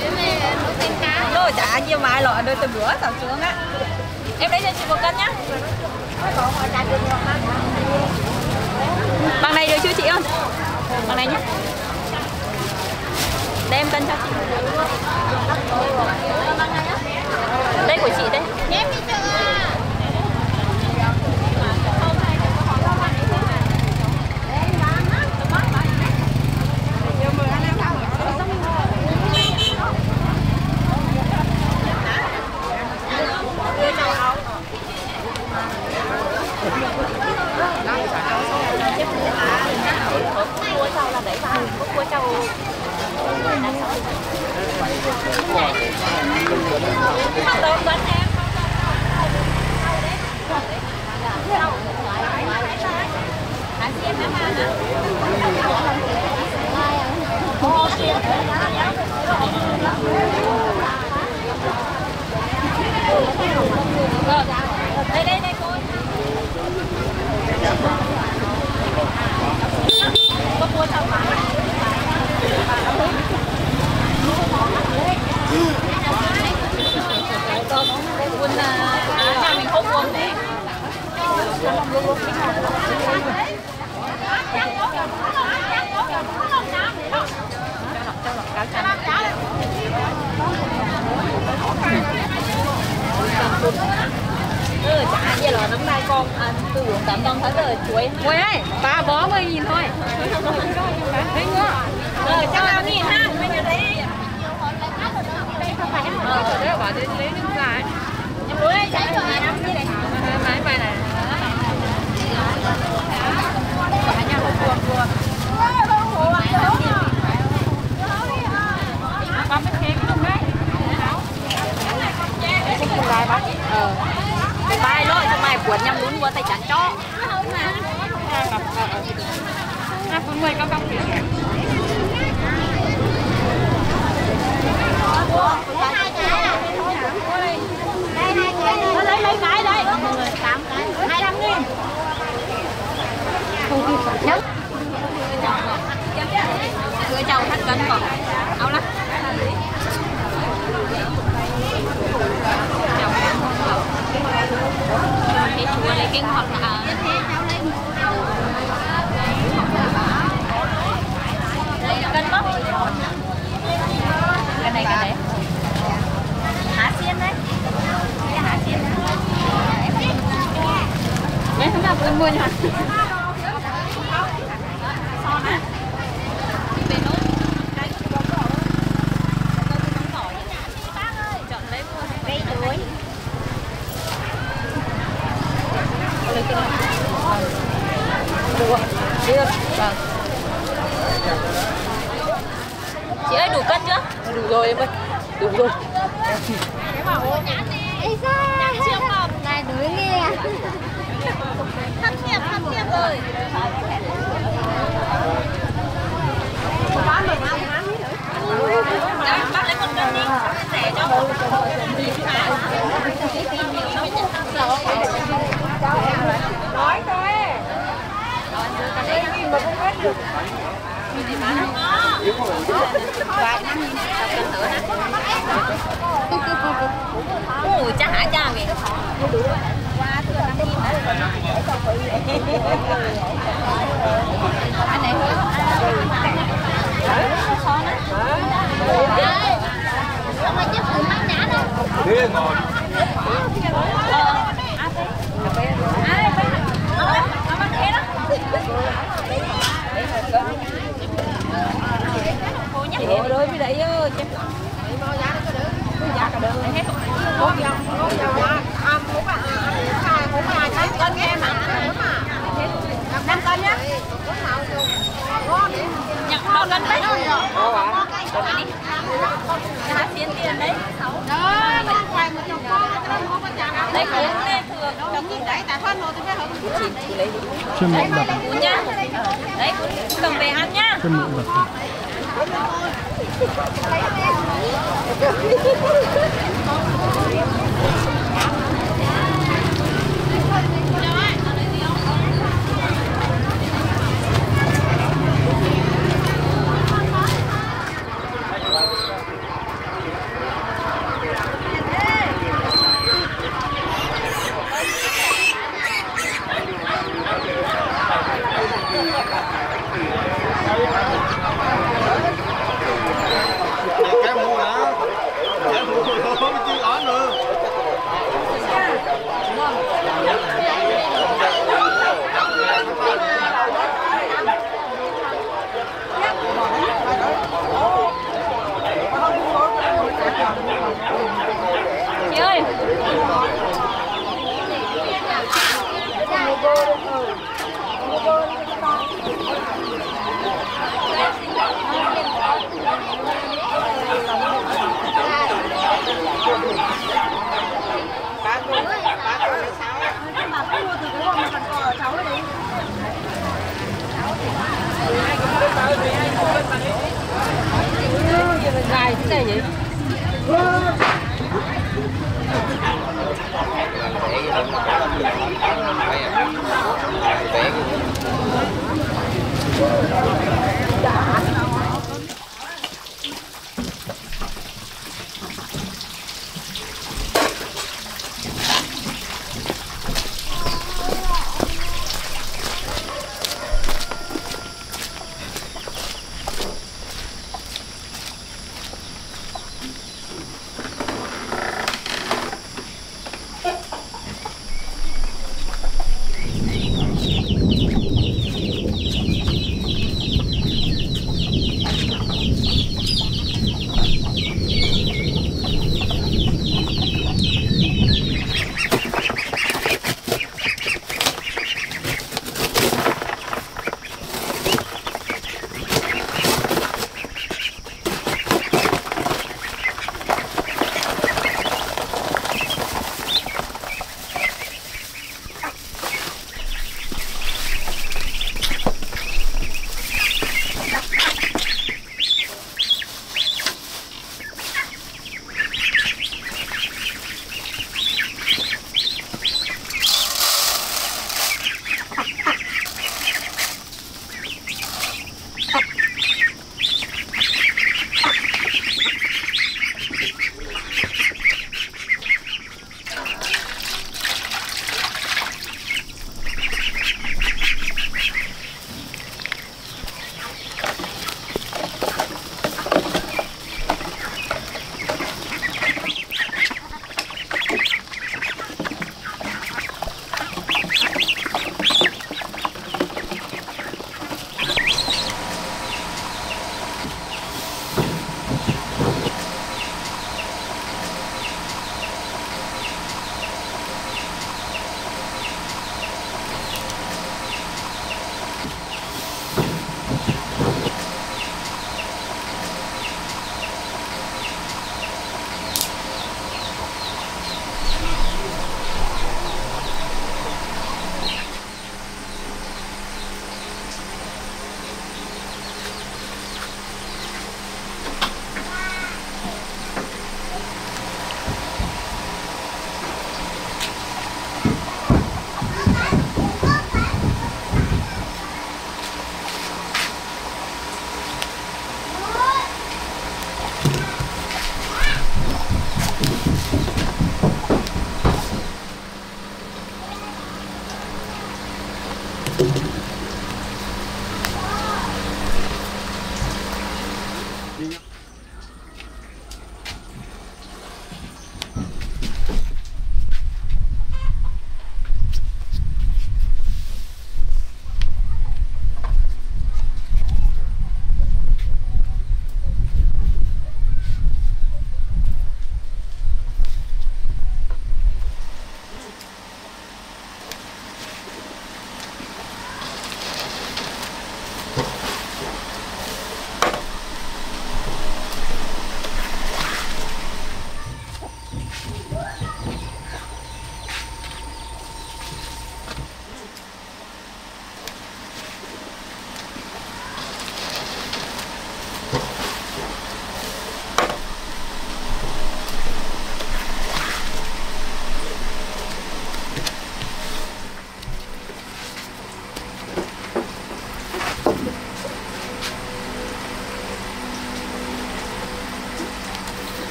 Đấy về nấu canh cá. Rồi chả nhiều mai lọ đôi từ bữa tao xuống á. Em lấy cho chị một cân nhá. Bằng này được chưa chị ơi? Bằng này nhá. Đây em cân cho chị. Đây của chị đây. Em đi chợ. Cua trâu là đấy vào. Cua trâu. Không được đến em. Hả chị em hả ba hả? Đây đây đây cô có mua sao phải quân nhà mình không quân đấy ừ chả vậy là nắm tay con à, từ uống tạm con thấy rồi chuối chuối ơi ba bó mươi nghìn thôi đấy nữa ờ chắc là nghìn ha ờ đấy bảo đấy lấy nước lại em rồi như này máy bài này nhà một buồn buồn Ba mấy kén luôn đấy Không cùng lại bác Ờ Bài cho mày cuốn nhầm đúng vừa tay chắn cho À, con người cao cao kìa lấy lấy cái đây. Tám cái hai trăm nghìn nhất cửa chầu khách cân còn áo lắm cái chúa lấy kinh hoặc là lấy cân bóc cái này cái đấy. Đấy không làm cân mua nhỉ Vâng. Chị ơi đủ cân chưa? Đủ rồi em ơi. Đủ rồi. chưa mọc này đuổi nghe thắt thiệp thắt thiệp rồi Đấy, bác lấy một cân đi, rẻ cho Nói thế. Ủa, chắc hả cha mày. Anh này không ai chứ từ mắt nhã đâu Thế ngồi Ủa đôi với đấy ơ chứ. Năm cân nhá. Nhận bao cân đấy. Đi. Há xiên tiền đấy. Đó, nó quay một chục con, nó không có chả Đây cũng nên thường. Đâu nhìn đấy, tại phân rồi thì phải hợp Chị chị lấy đi. Chân mụn nhá. Đấy cầm về ăn nhá. chân mụn bật.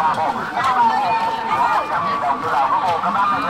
ba hồ. Các nghìn đồng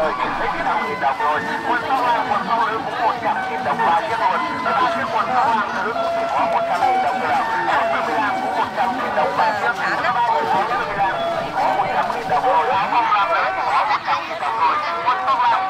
ไม่ใช่ทำกิจกรเลยคนต้องร่างคนต้องรือผู้หมดกับกิจกรรมลายยนต์และผู้ที่คนต้องางหรือผู้ที่ขอหมดกับกิจกรรมแวคนต้องร่าด้หมดกับายที่ขอหมดกับกิจกรรมแล้วคต้องร่างผู้หมดกับายที่ขอหมดกับกิจกรน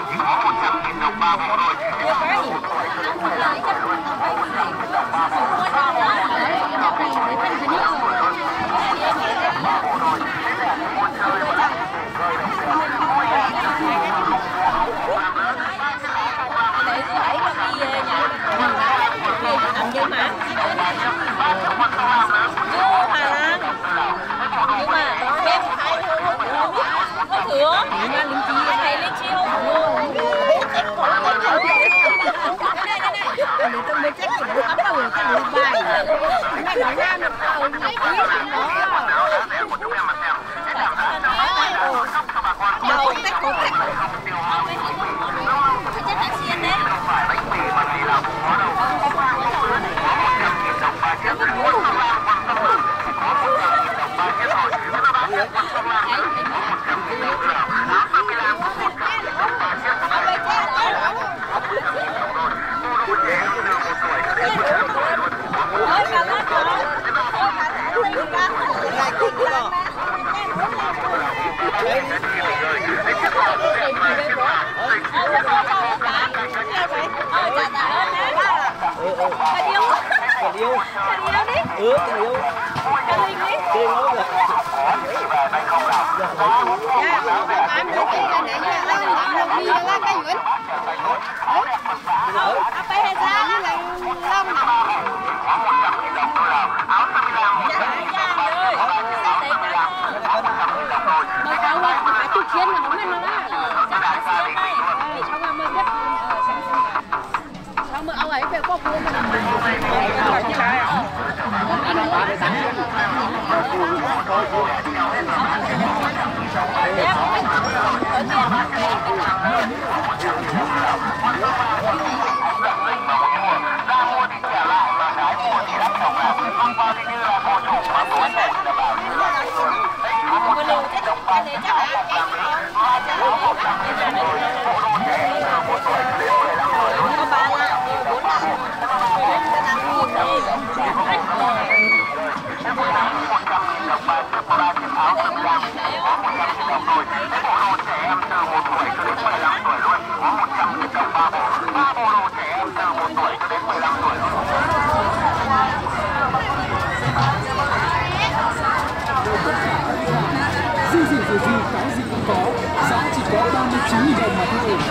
nữa. Em thấy linh chi không? Phải luôn Cái này nó mới chết của nó bắt đầu ở cái bài. Cái này nó ra nó yêu Cần yêu đi Ừ, cần yêu Cần yêu đi Chơi ngó rồi Hãy subscribe cho kênh Ghiền Mì Gõ Để không bỏ lỡ những video hấp dẫn Cháu mà ông ấy về qua phố mà Gì gì gì gì cái gì cũng có Giá chỉ có 39.000 đồng mà thôi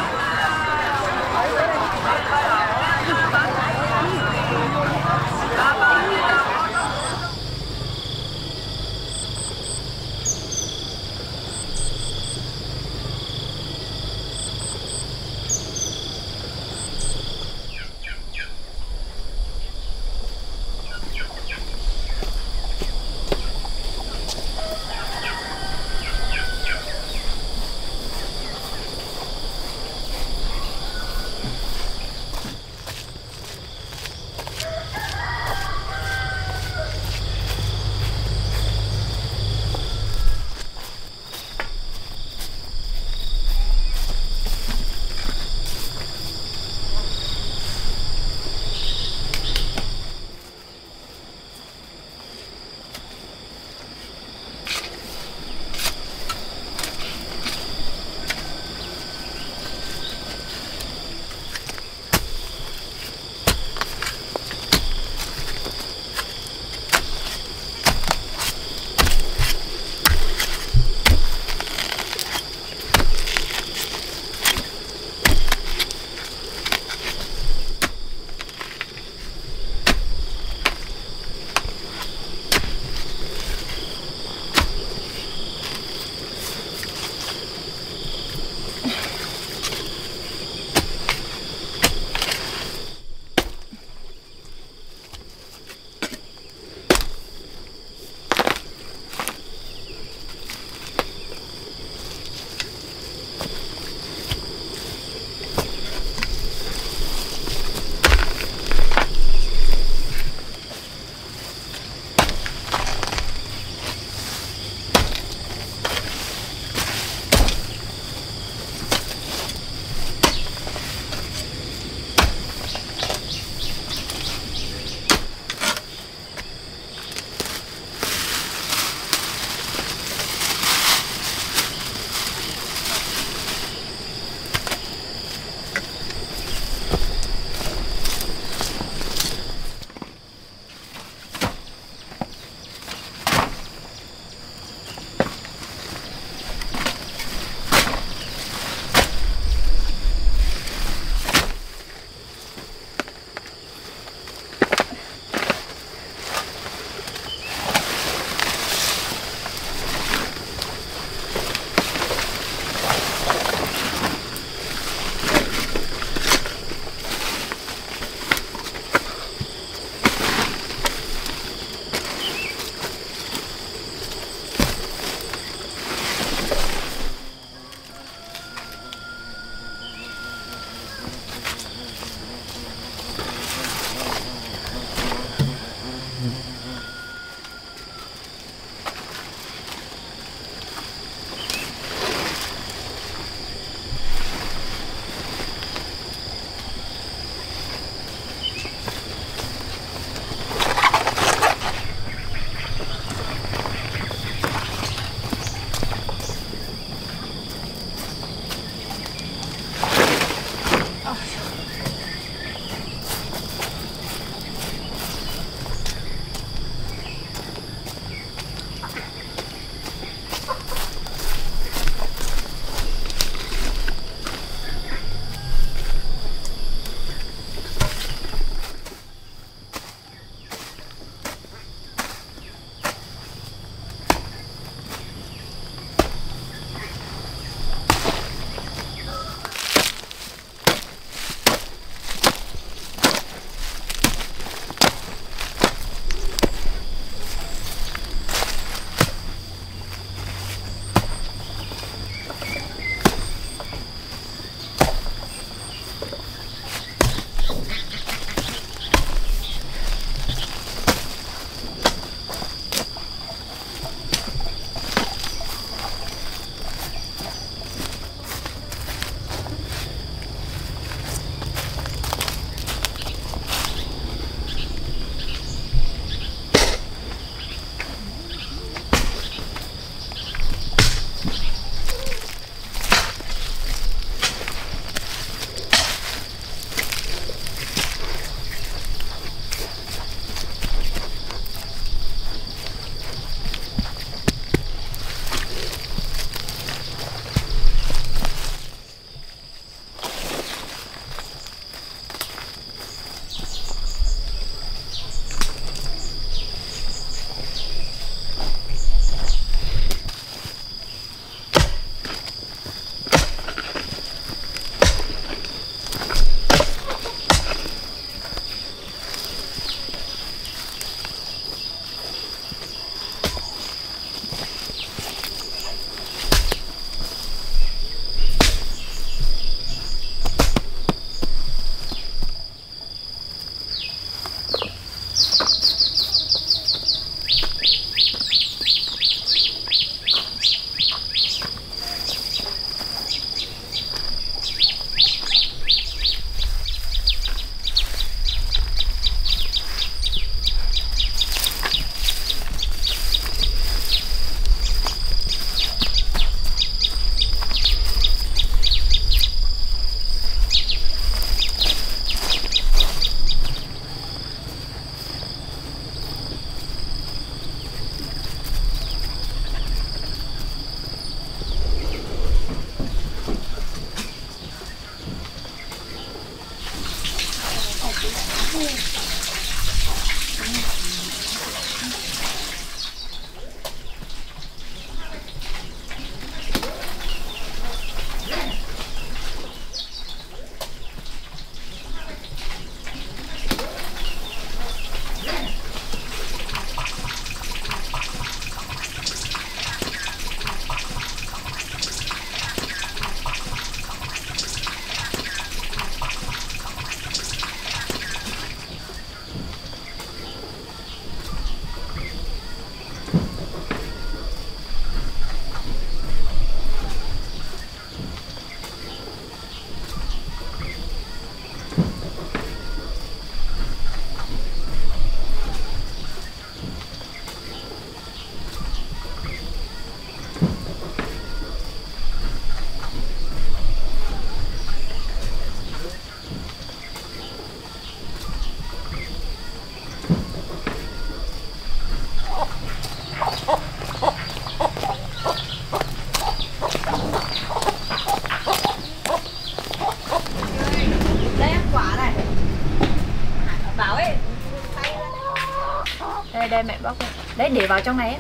đấy để vào trong này ấy.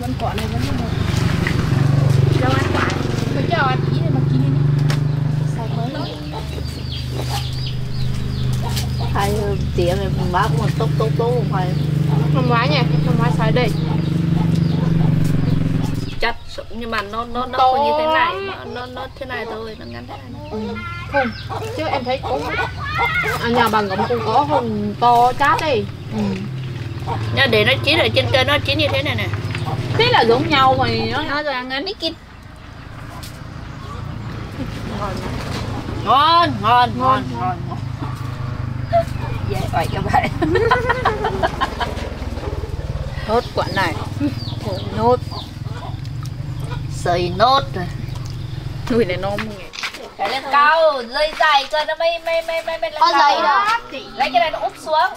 Vẫn quả này vẫn một đâu ăn quả? Tôi cho anh ý này mà kín đi. Sao mới Hai tiệm này bác một tốt tốt tốt không phải Năm ngoái nha, năm ngoái xài đây. Chặt nhưng mà nó nó nó không như thế này mà nó nó thế này thôi nó ngắn thế này thôi. Không, chứ em thấy cũng à, Nhà bà ngỗng cũng có hồng to chát đây Nha, để nó chín ở trên cây nó chín như thế này nè. Thế là giống nhau mà nó nó rồi ăn ít kít ngon ngon ngon Ngon. ngon. Dạ vậy các bạn. Nốt quả này. Nốt. Sợi nốt rồi. Nuôi này non nghe Cái lên cao, dây dài cơ nó mới mới mới mới mới lên Có cao. dây đâu. Lấy cái này nó úp xuống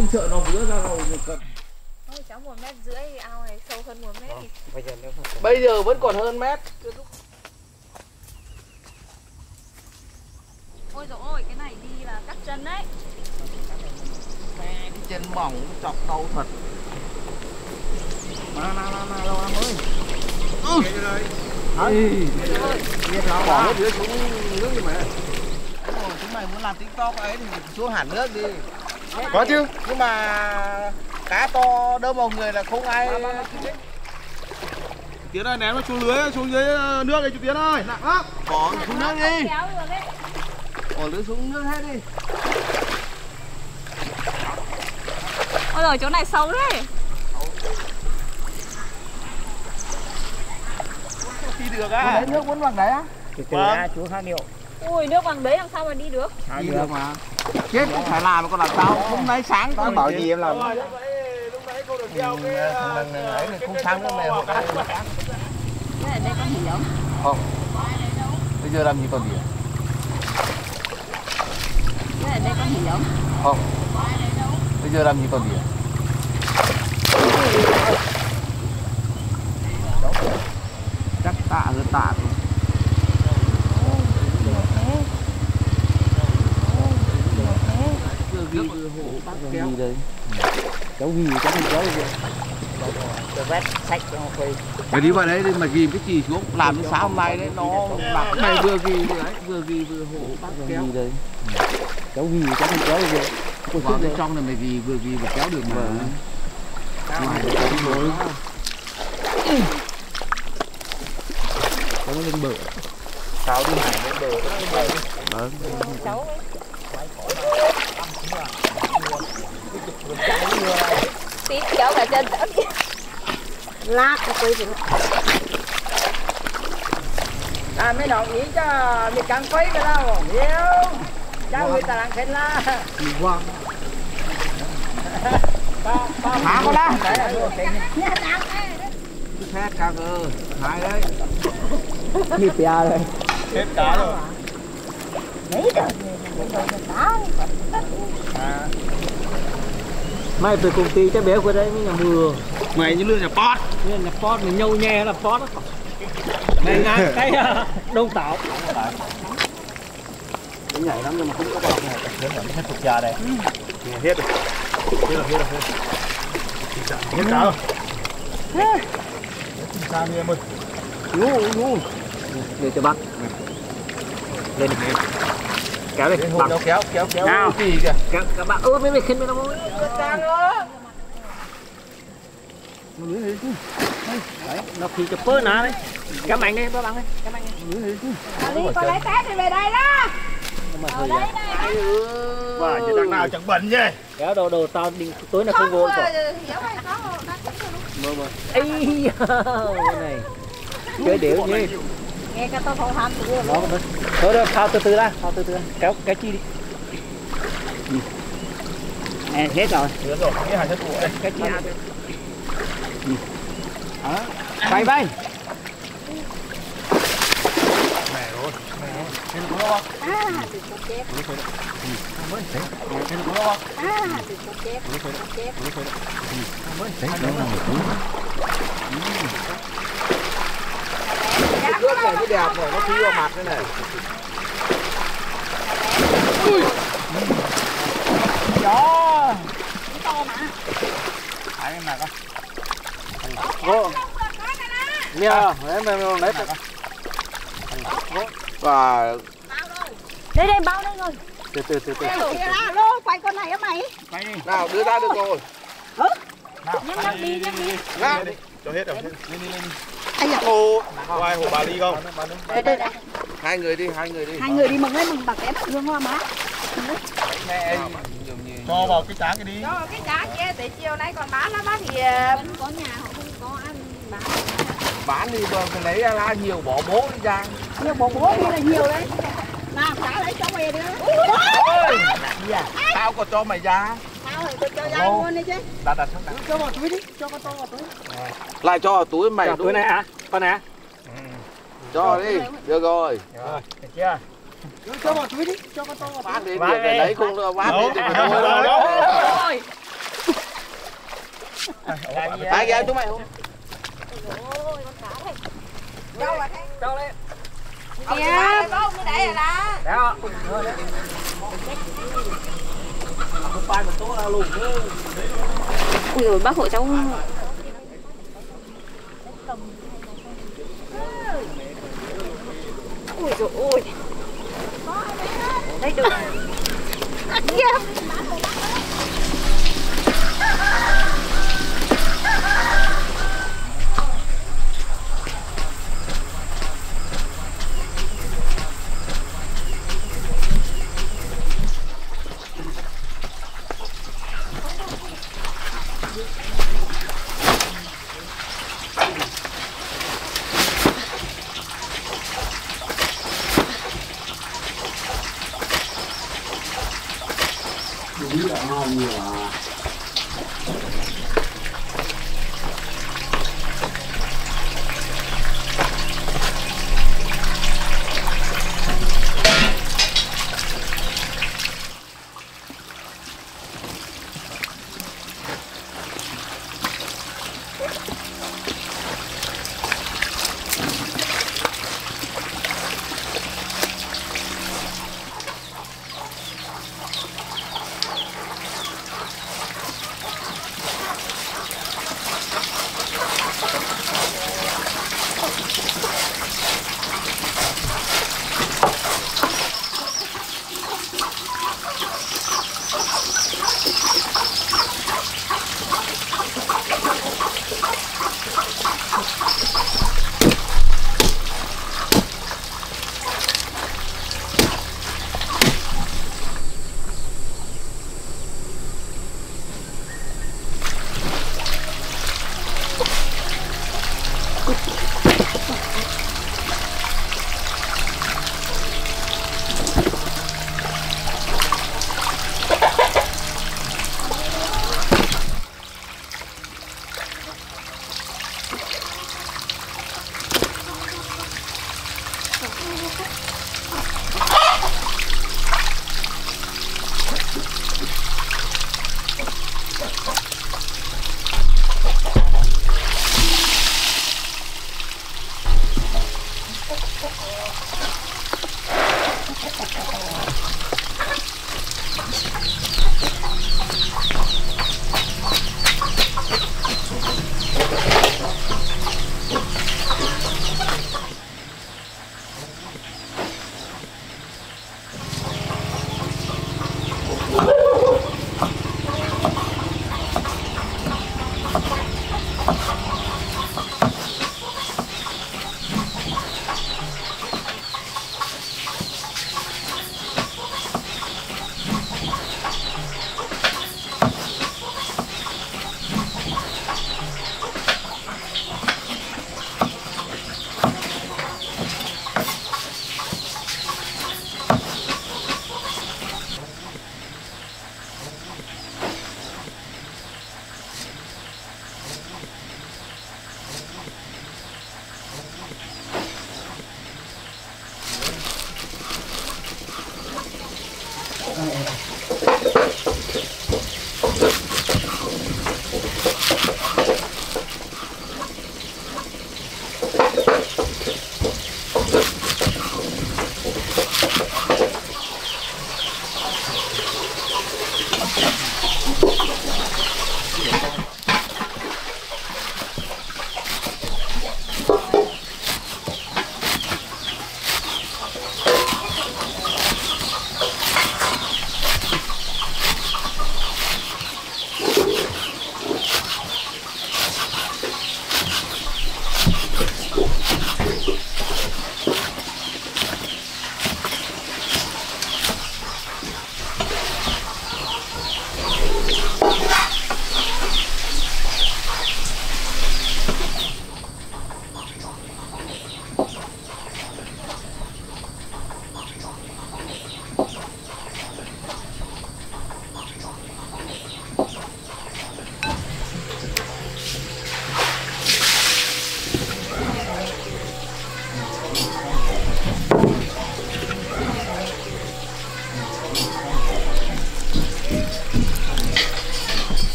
không sợ nó vứa ra đâu Ôi cháu một mét rưỡi ao này sâu hơn một mét thì bây giờ vẫn còn hơn mét. Ôi dồi ôi cái này đi là cắt chân đấy. Cái chân mỏng chọc đau thật. Mà nào nào nào đâu em ơi Ê, biết nó bỏ hết đứa xuống nước đi mà? Chúng mày muốn làm tiktok ấy thì xuống hẳn nước đi có chứ. nhưng mà cá to đỡ một người là không ai Tiến ơi ném nó xuống lưới xuống dưới ờ, nước đây chú Tiến ơi. Nặng lắm. Bỏ xuống nước đi. bỏ lưới xuống nước hết đi. Ôi rồi chỗ này sâu đấy đi được á lấy nước vẫn bằng đấy á. Vâng. Ui nước bằng đấy làm sao mà đi được? Đi được mà chết cũng phải làm mà còn làm sao? Hôm nay sáng tao bảo gì em làm? Lúc nãy không cái ờ, này không sáng nữa mày hộ Thế ở đây có hiểu không? Bây giờ làm gì còn gì Thế ở đây có hiểu không? Bây giờ làm gì còn gì chắc tạ hơn tạ rồi vừa ghi vừa hộ bác kéo đây cháu ghi cháu không kéo được mày đi vào đấy mà ghi cái gì xuống? Làm đến sáng hôm nay đấy nó bạc mày vừa ghi vừa ấy vừa ghi vừa hộ bác kéo. cháu ghi cháu không kéo được. Vào bên trong này mày ghi vừa ghi vừa kéo được mà. Ngoài đấy cháu rồi cháu nó lên bờ. Sao đi hải lên bờ. Đó Cháu Tí kéo cả chân đỡ đi lát cái quay thì à mấy đồng ý cho mình càng quấy cái đâu hiểu. Cháu người ta đang khen la. Quăng thả con lá phép càng ơ hai đấy. Như pia đây hết cá rồi. Mai về công ty cái béo của đấy mới nhà mưa. Mày như lươn nhà pot nên là pot mình nhâu nhe là pot đó. Này ngang cái à, đông tảo. Cũng nhảy lắm nhưng mà không có bọc này Đến rồi hết thuộc già đây. Thì hết rồi. Hết rồi. Hết rồi hết hết rồi sao như em ơi. Ngu ngu. Để cho bác. Lên kéo đi Đến bằng. hôm kéo kéo kéo. Nào. gì kìa. Các, các bạn. Ơi mấy mày khen mày đâu nó khi cho phơ ná đấy cảm ơn đi các bạn ơi cảm ơn đi. Đi con lấy tét đi về đây đó. Mà thời gian và chỉ đằng nào chẳng bẩn nhỉ? Kéo đồ đồ tao đi tối là không vô rồi. hiểu hay có đang mơ mơ ấy cái này. Chơi điệu như nghe cái tôi không ham thì nó. Thôi thôi thôi thao từ từ ra thao từ từ ra. Kéo kéo chi đi. Nè hết rồi. Được rồi, cái hàng chất của đây cái chi ra đó bay bay. Mẹ rồi, mẹ rồi Trên có đâu không? à thì có chết Mới thấy Trên có đâu không? à thì có chết có chết Mới thấy nước này mới đẹp này nó phi vào mặt đây này đó Ai em nào con vô. Đấy mày mày lấy và đây đây bao đây rồi từ từ từ từ. Lô quay con này á mày. Quay đi. Nào đưa ra được rồi nhắm nhắm đi nhắm đi. Nào Cho hết rồi. Lên đi lên đi. Ai da. Hồ ai hồ bà ly không? đây đây đây. Hai người đi hai người đi. Hai người đi mừng lên mừng bà kém hương hoa má. Mẹ Cho vào cái tráng cái đi. Đó, cái giá kia để chiều nay còn bán nó bán thì Vẫn có nhà họ không có ăn bán. bán đi rồi phải lấy ra nhiều bỏ bố đi ra nhiều bộ bố đi là nhiều đấy nào trả lấy cho mày đi tao còn cho mày ra rồi tôi cho ra luôn đi chứ đặt đặt xuống đặt cho vào túi đi cho con to vào túi lại cho vào túi mày túi này à con này à cho đi được rồi Rồi, được chưa? cho vào túi đi cho con to vào phát đi việc đi. lấy không được Đúng. đi hai vậy? gheo chúng mày không Đâu rồi thế? lên đấy. Ông ông để rồi đó. Đấy. Không ui rồi, bác hộ cháu ui rồi ôi đây được Kìa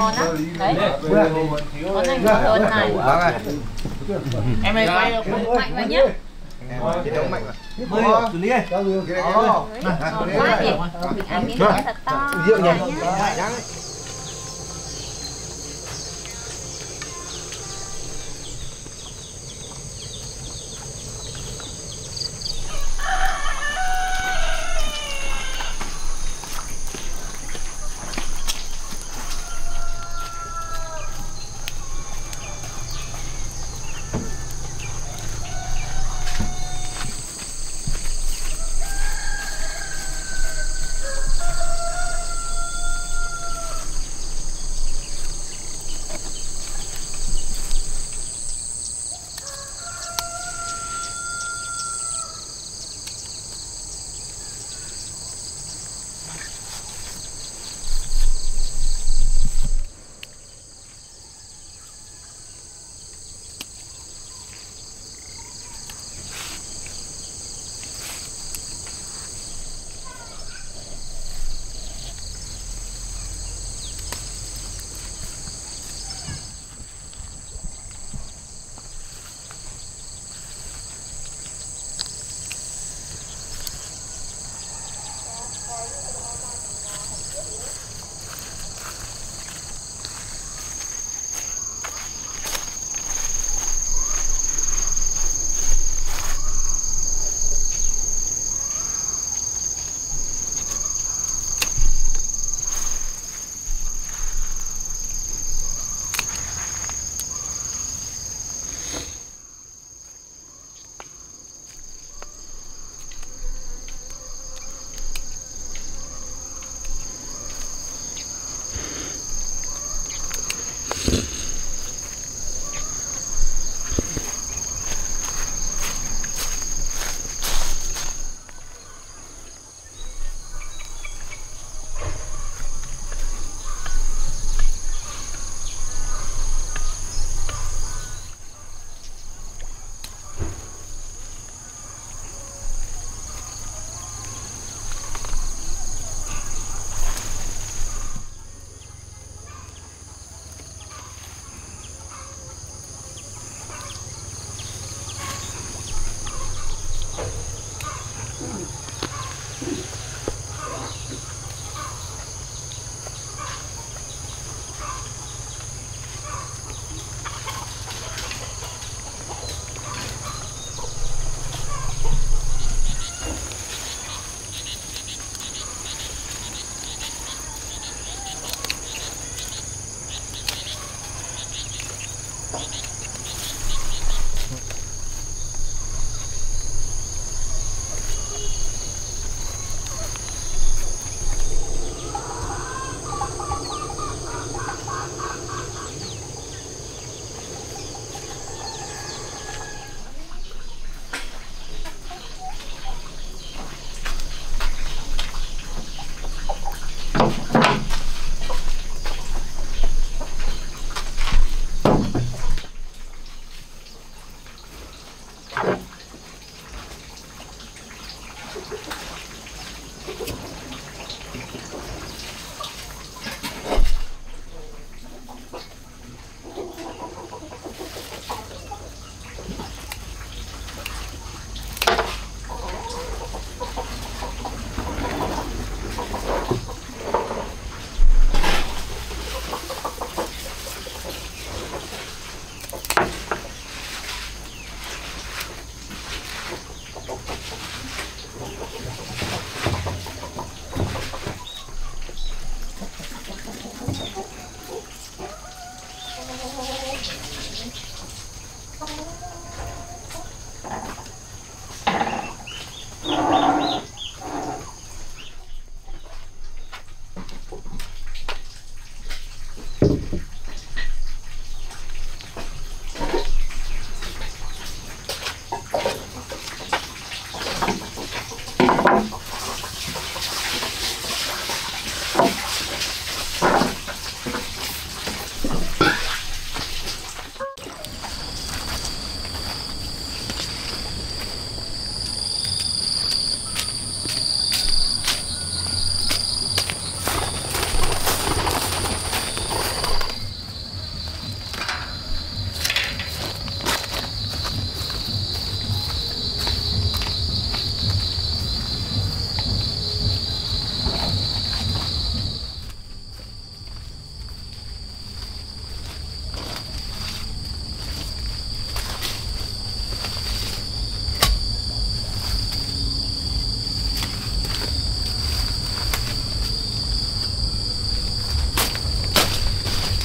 con á đấy con này ngon hơn này em ơi quay mạnh vào nhá mạnh rồi. Mời chú Lý ơi. Cho cái này. Quá nhỉ. Bình ăn miếng thật to. Rượu nhỉ. Đáng.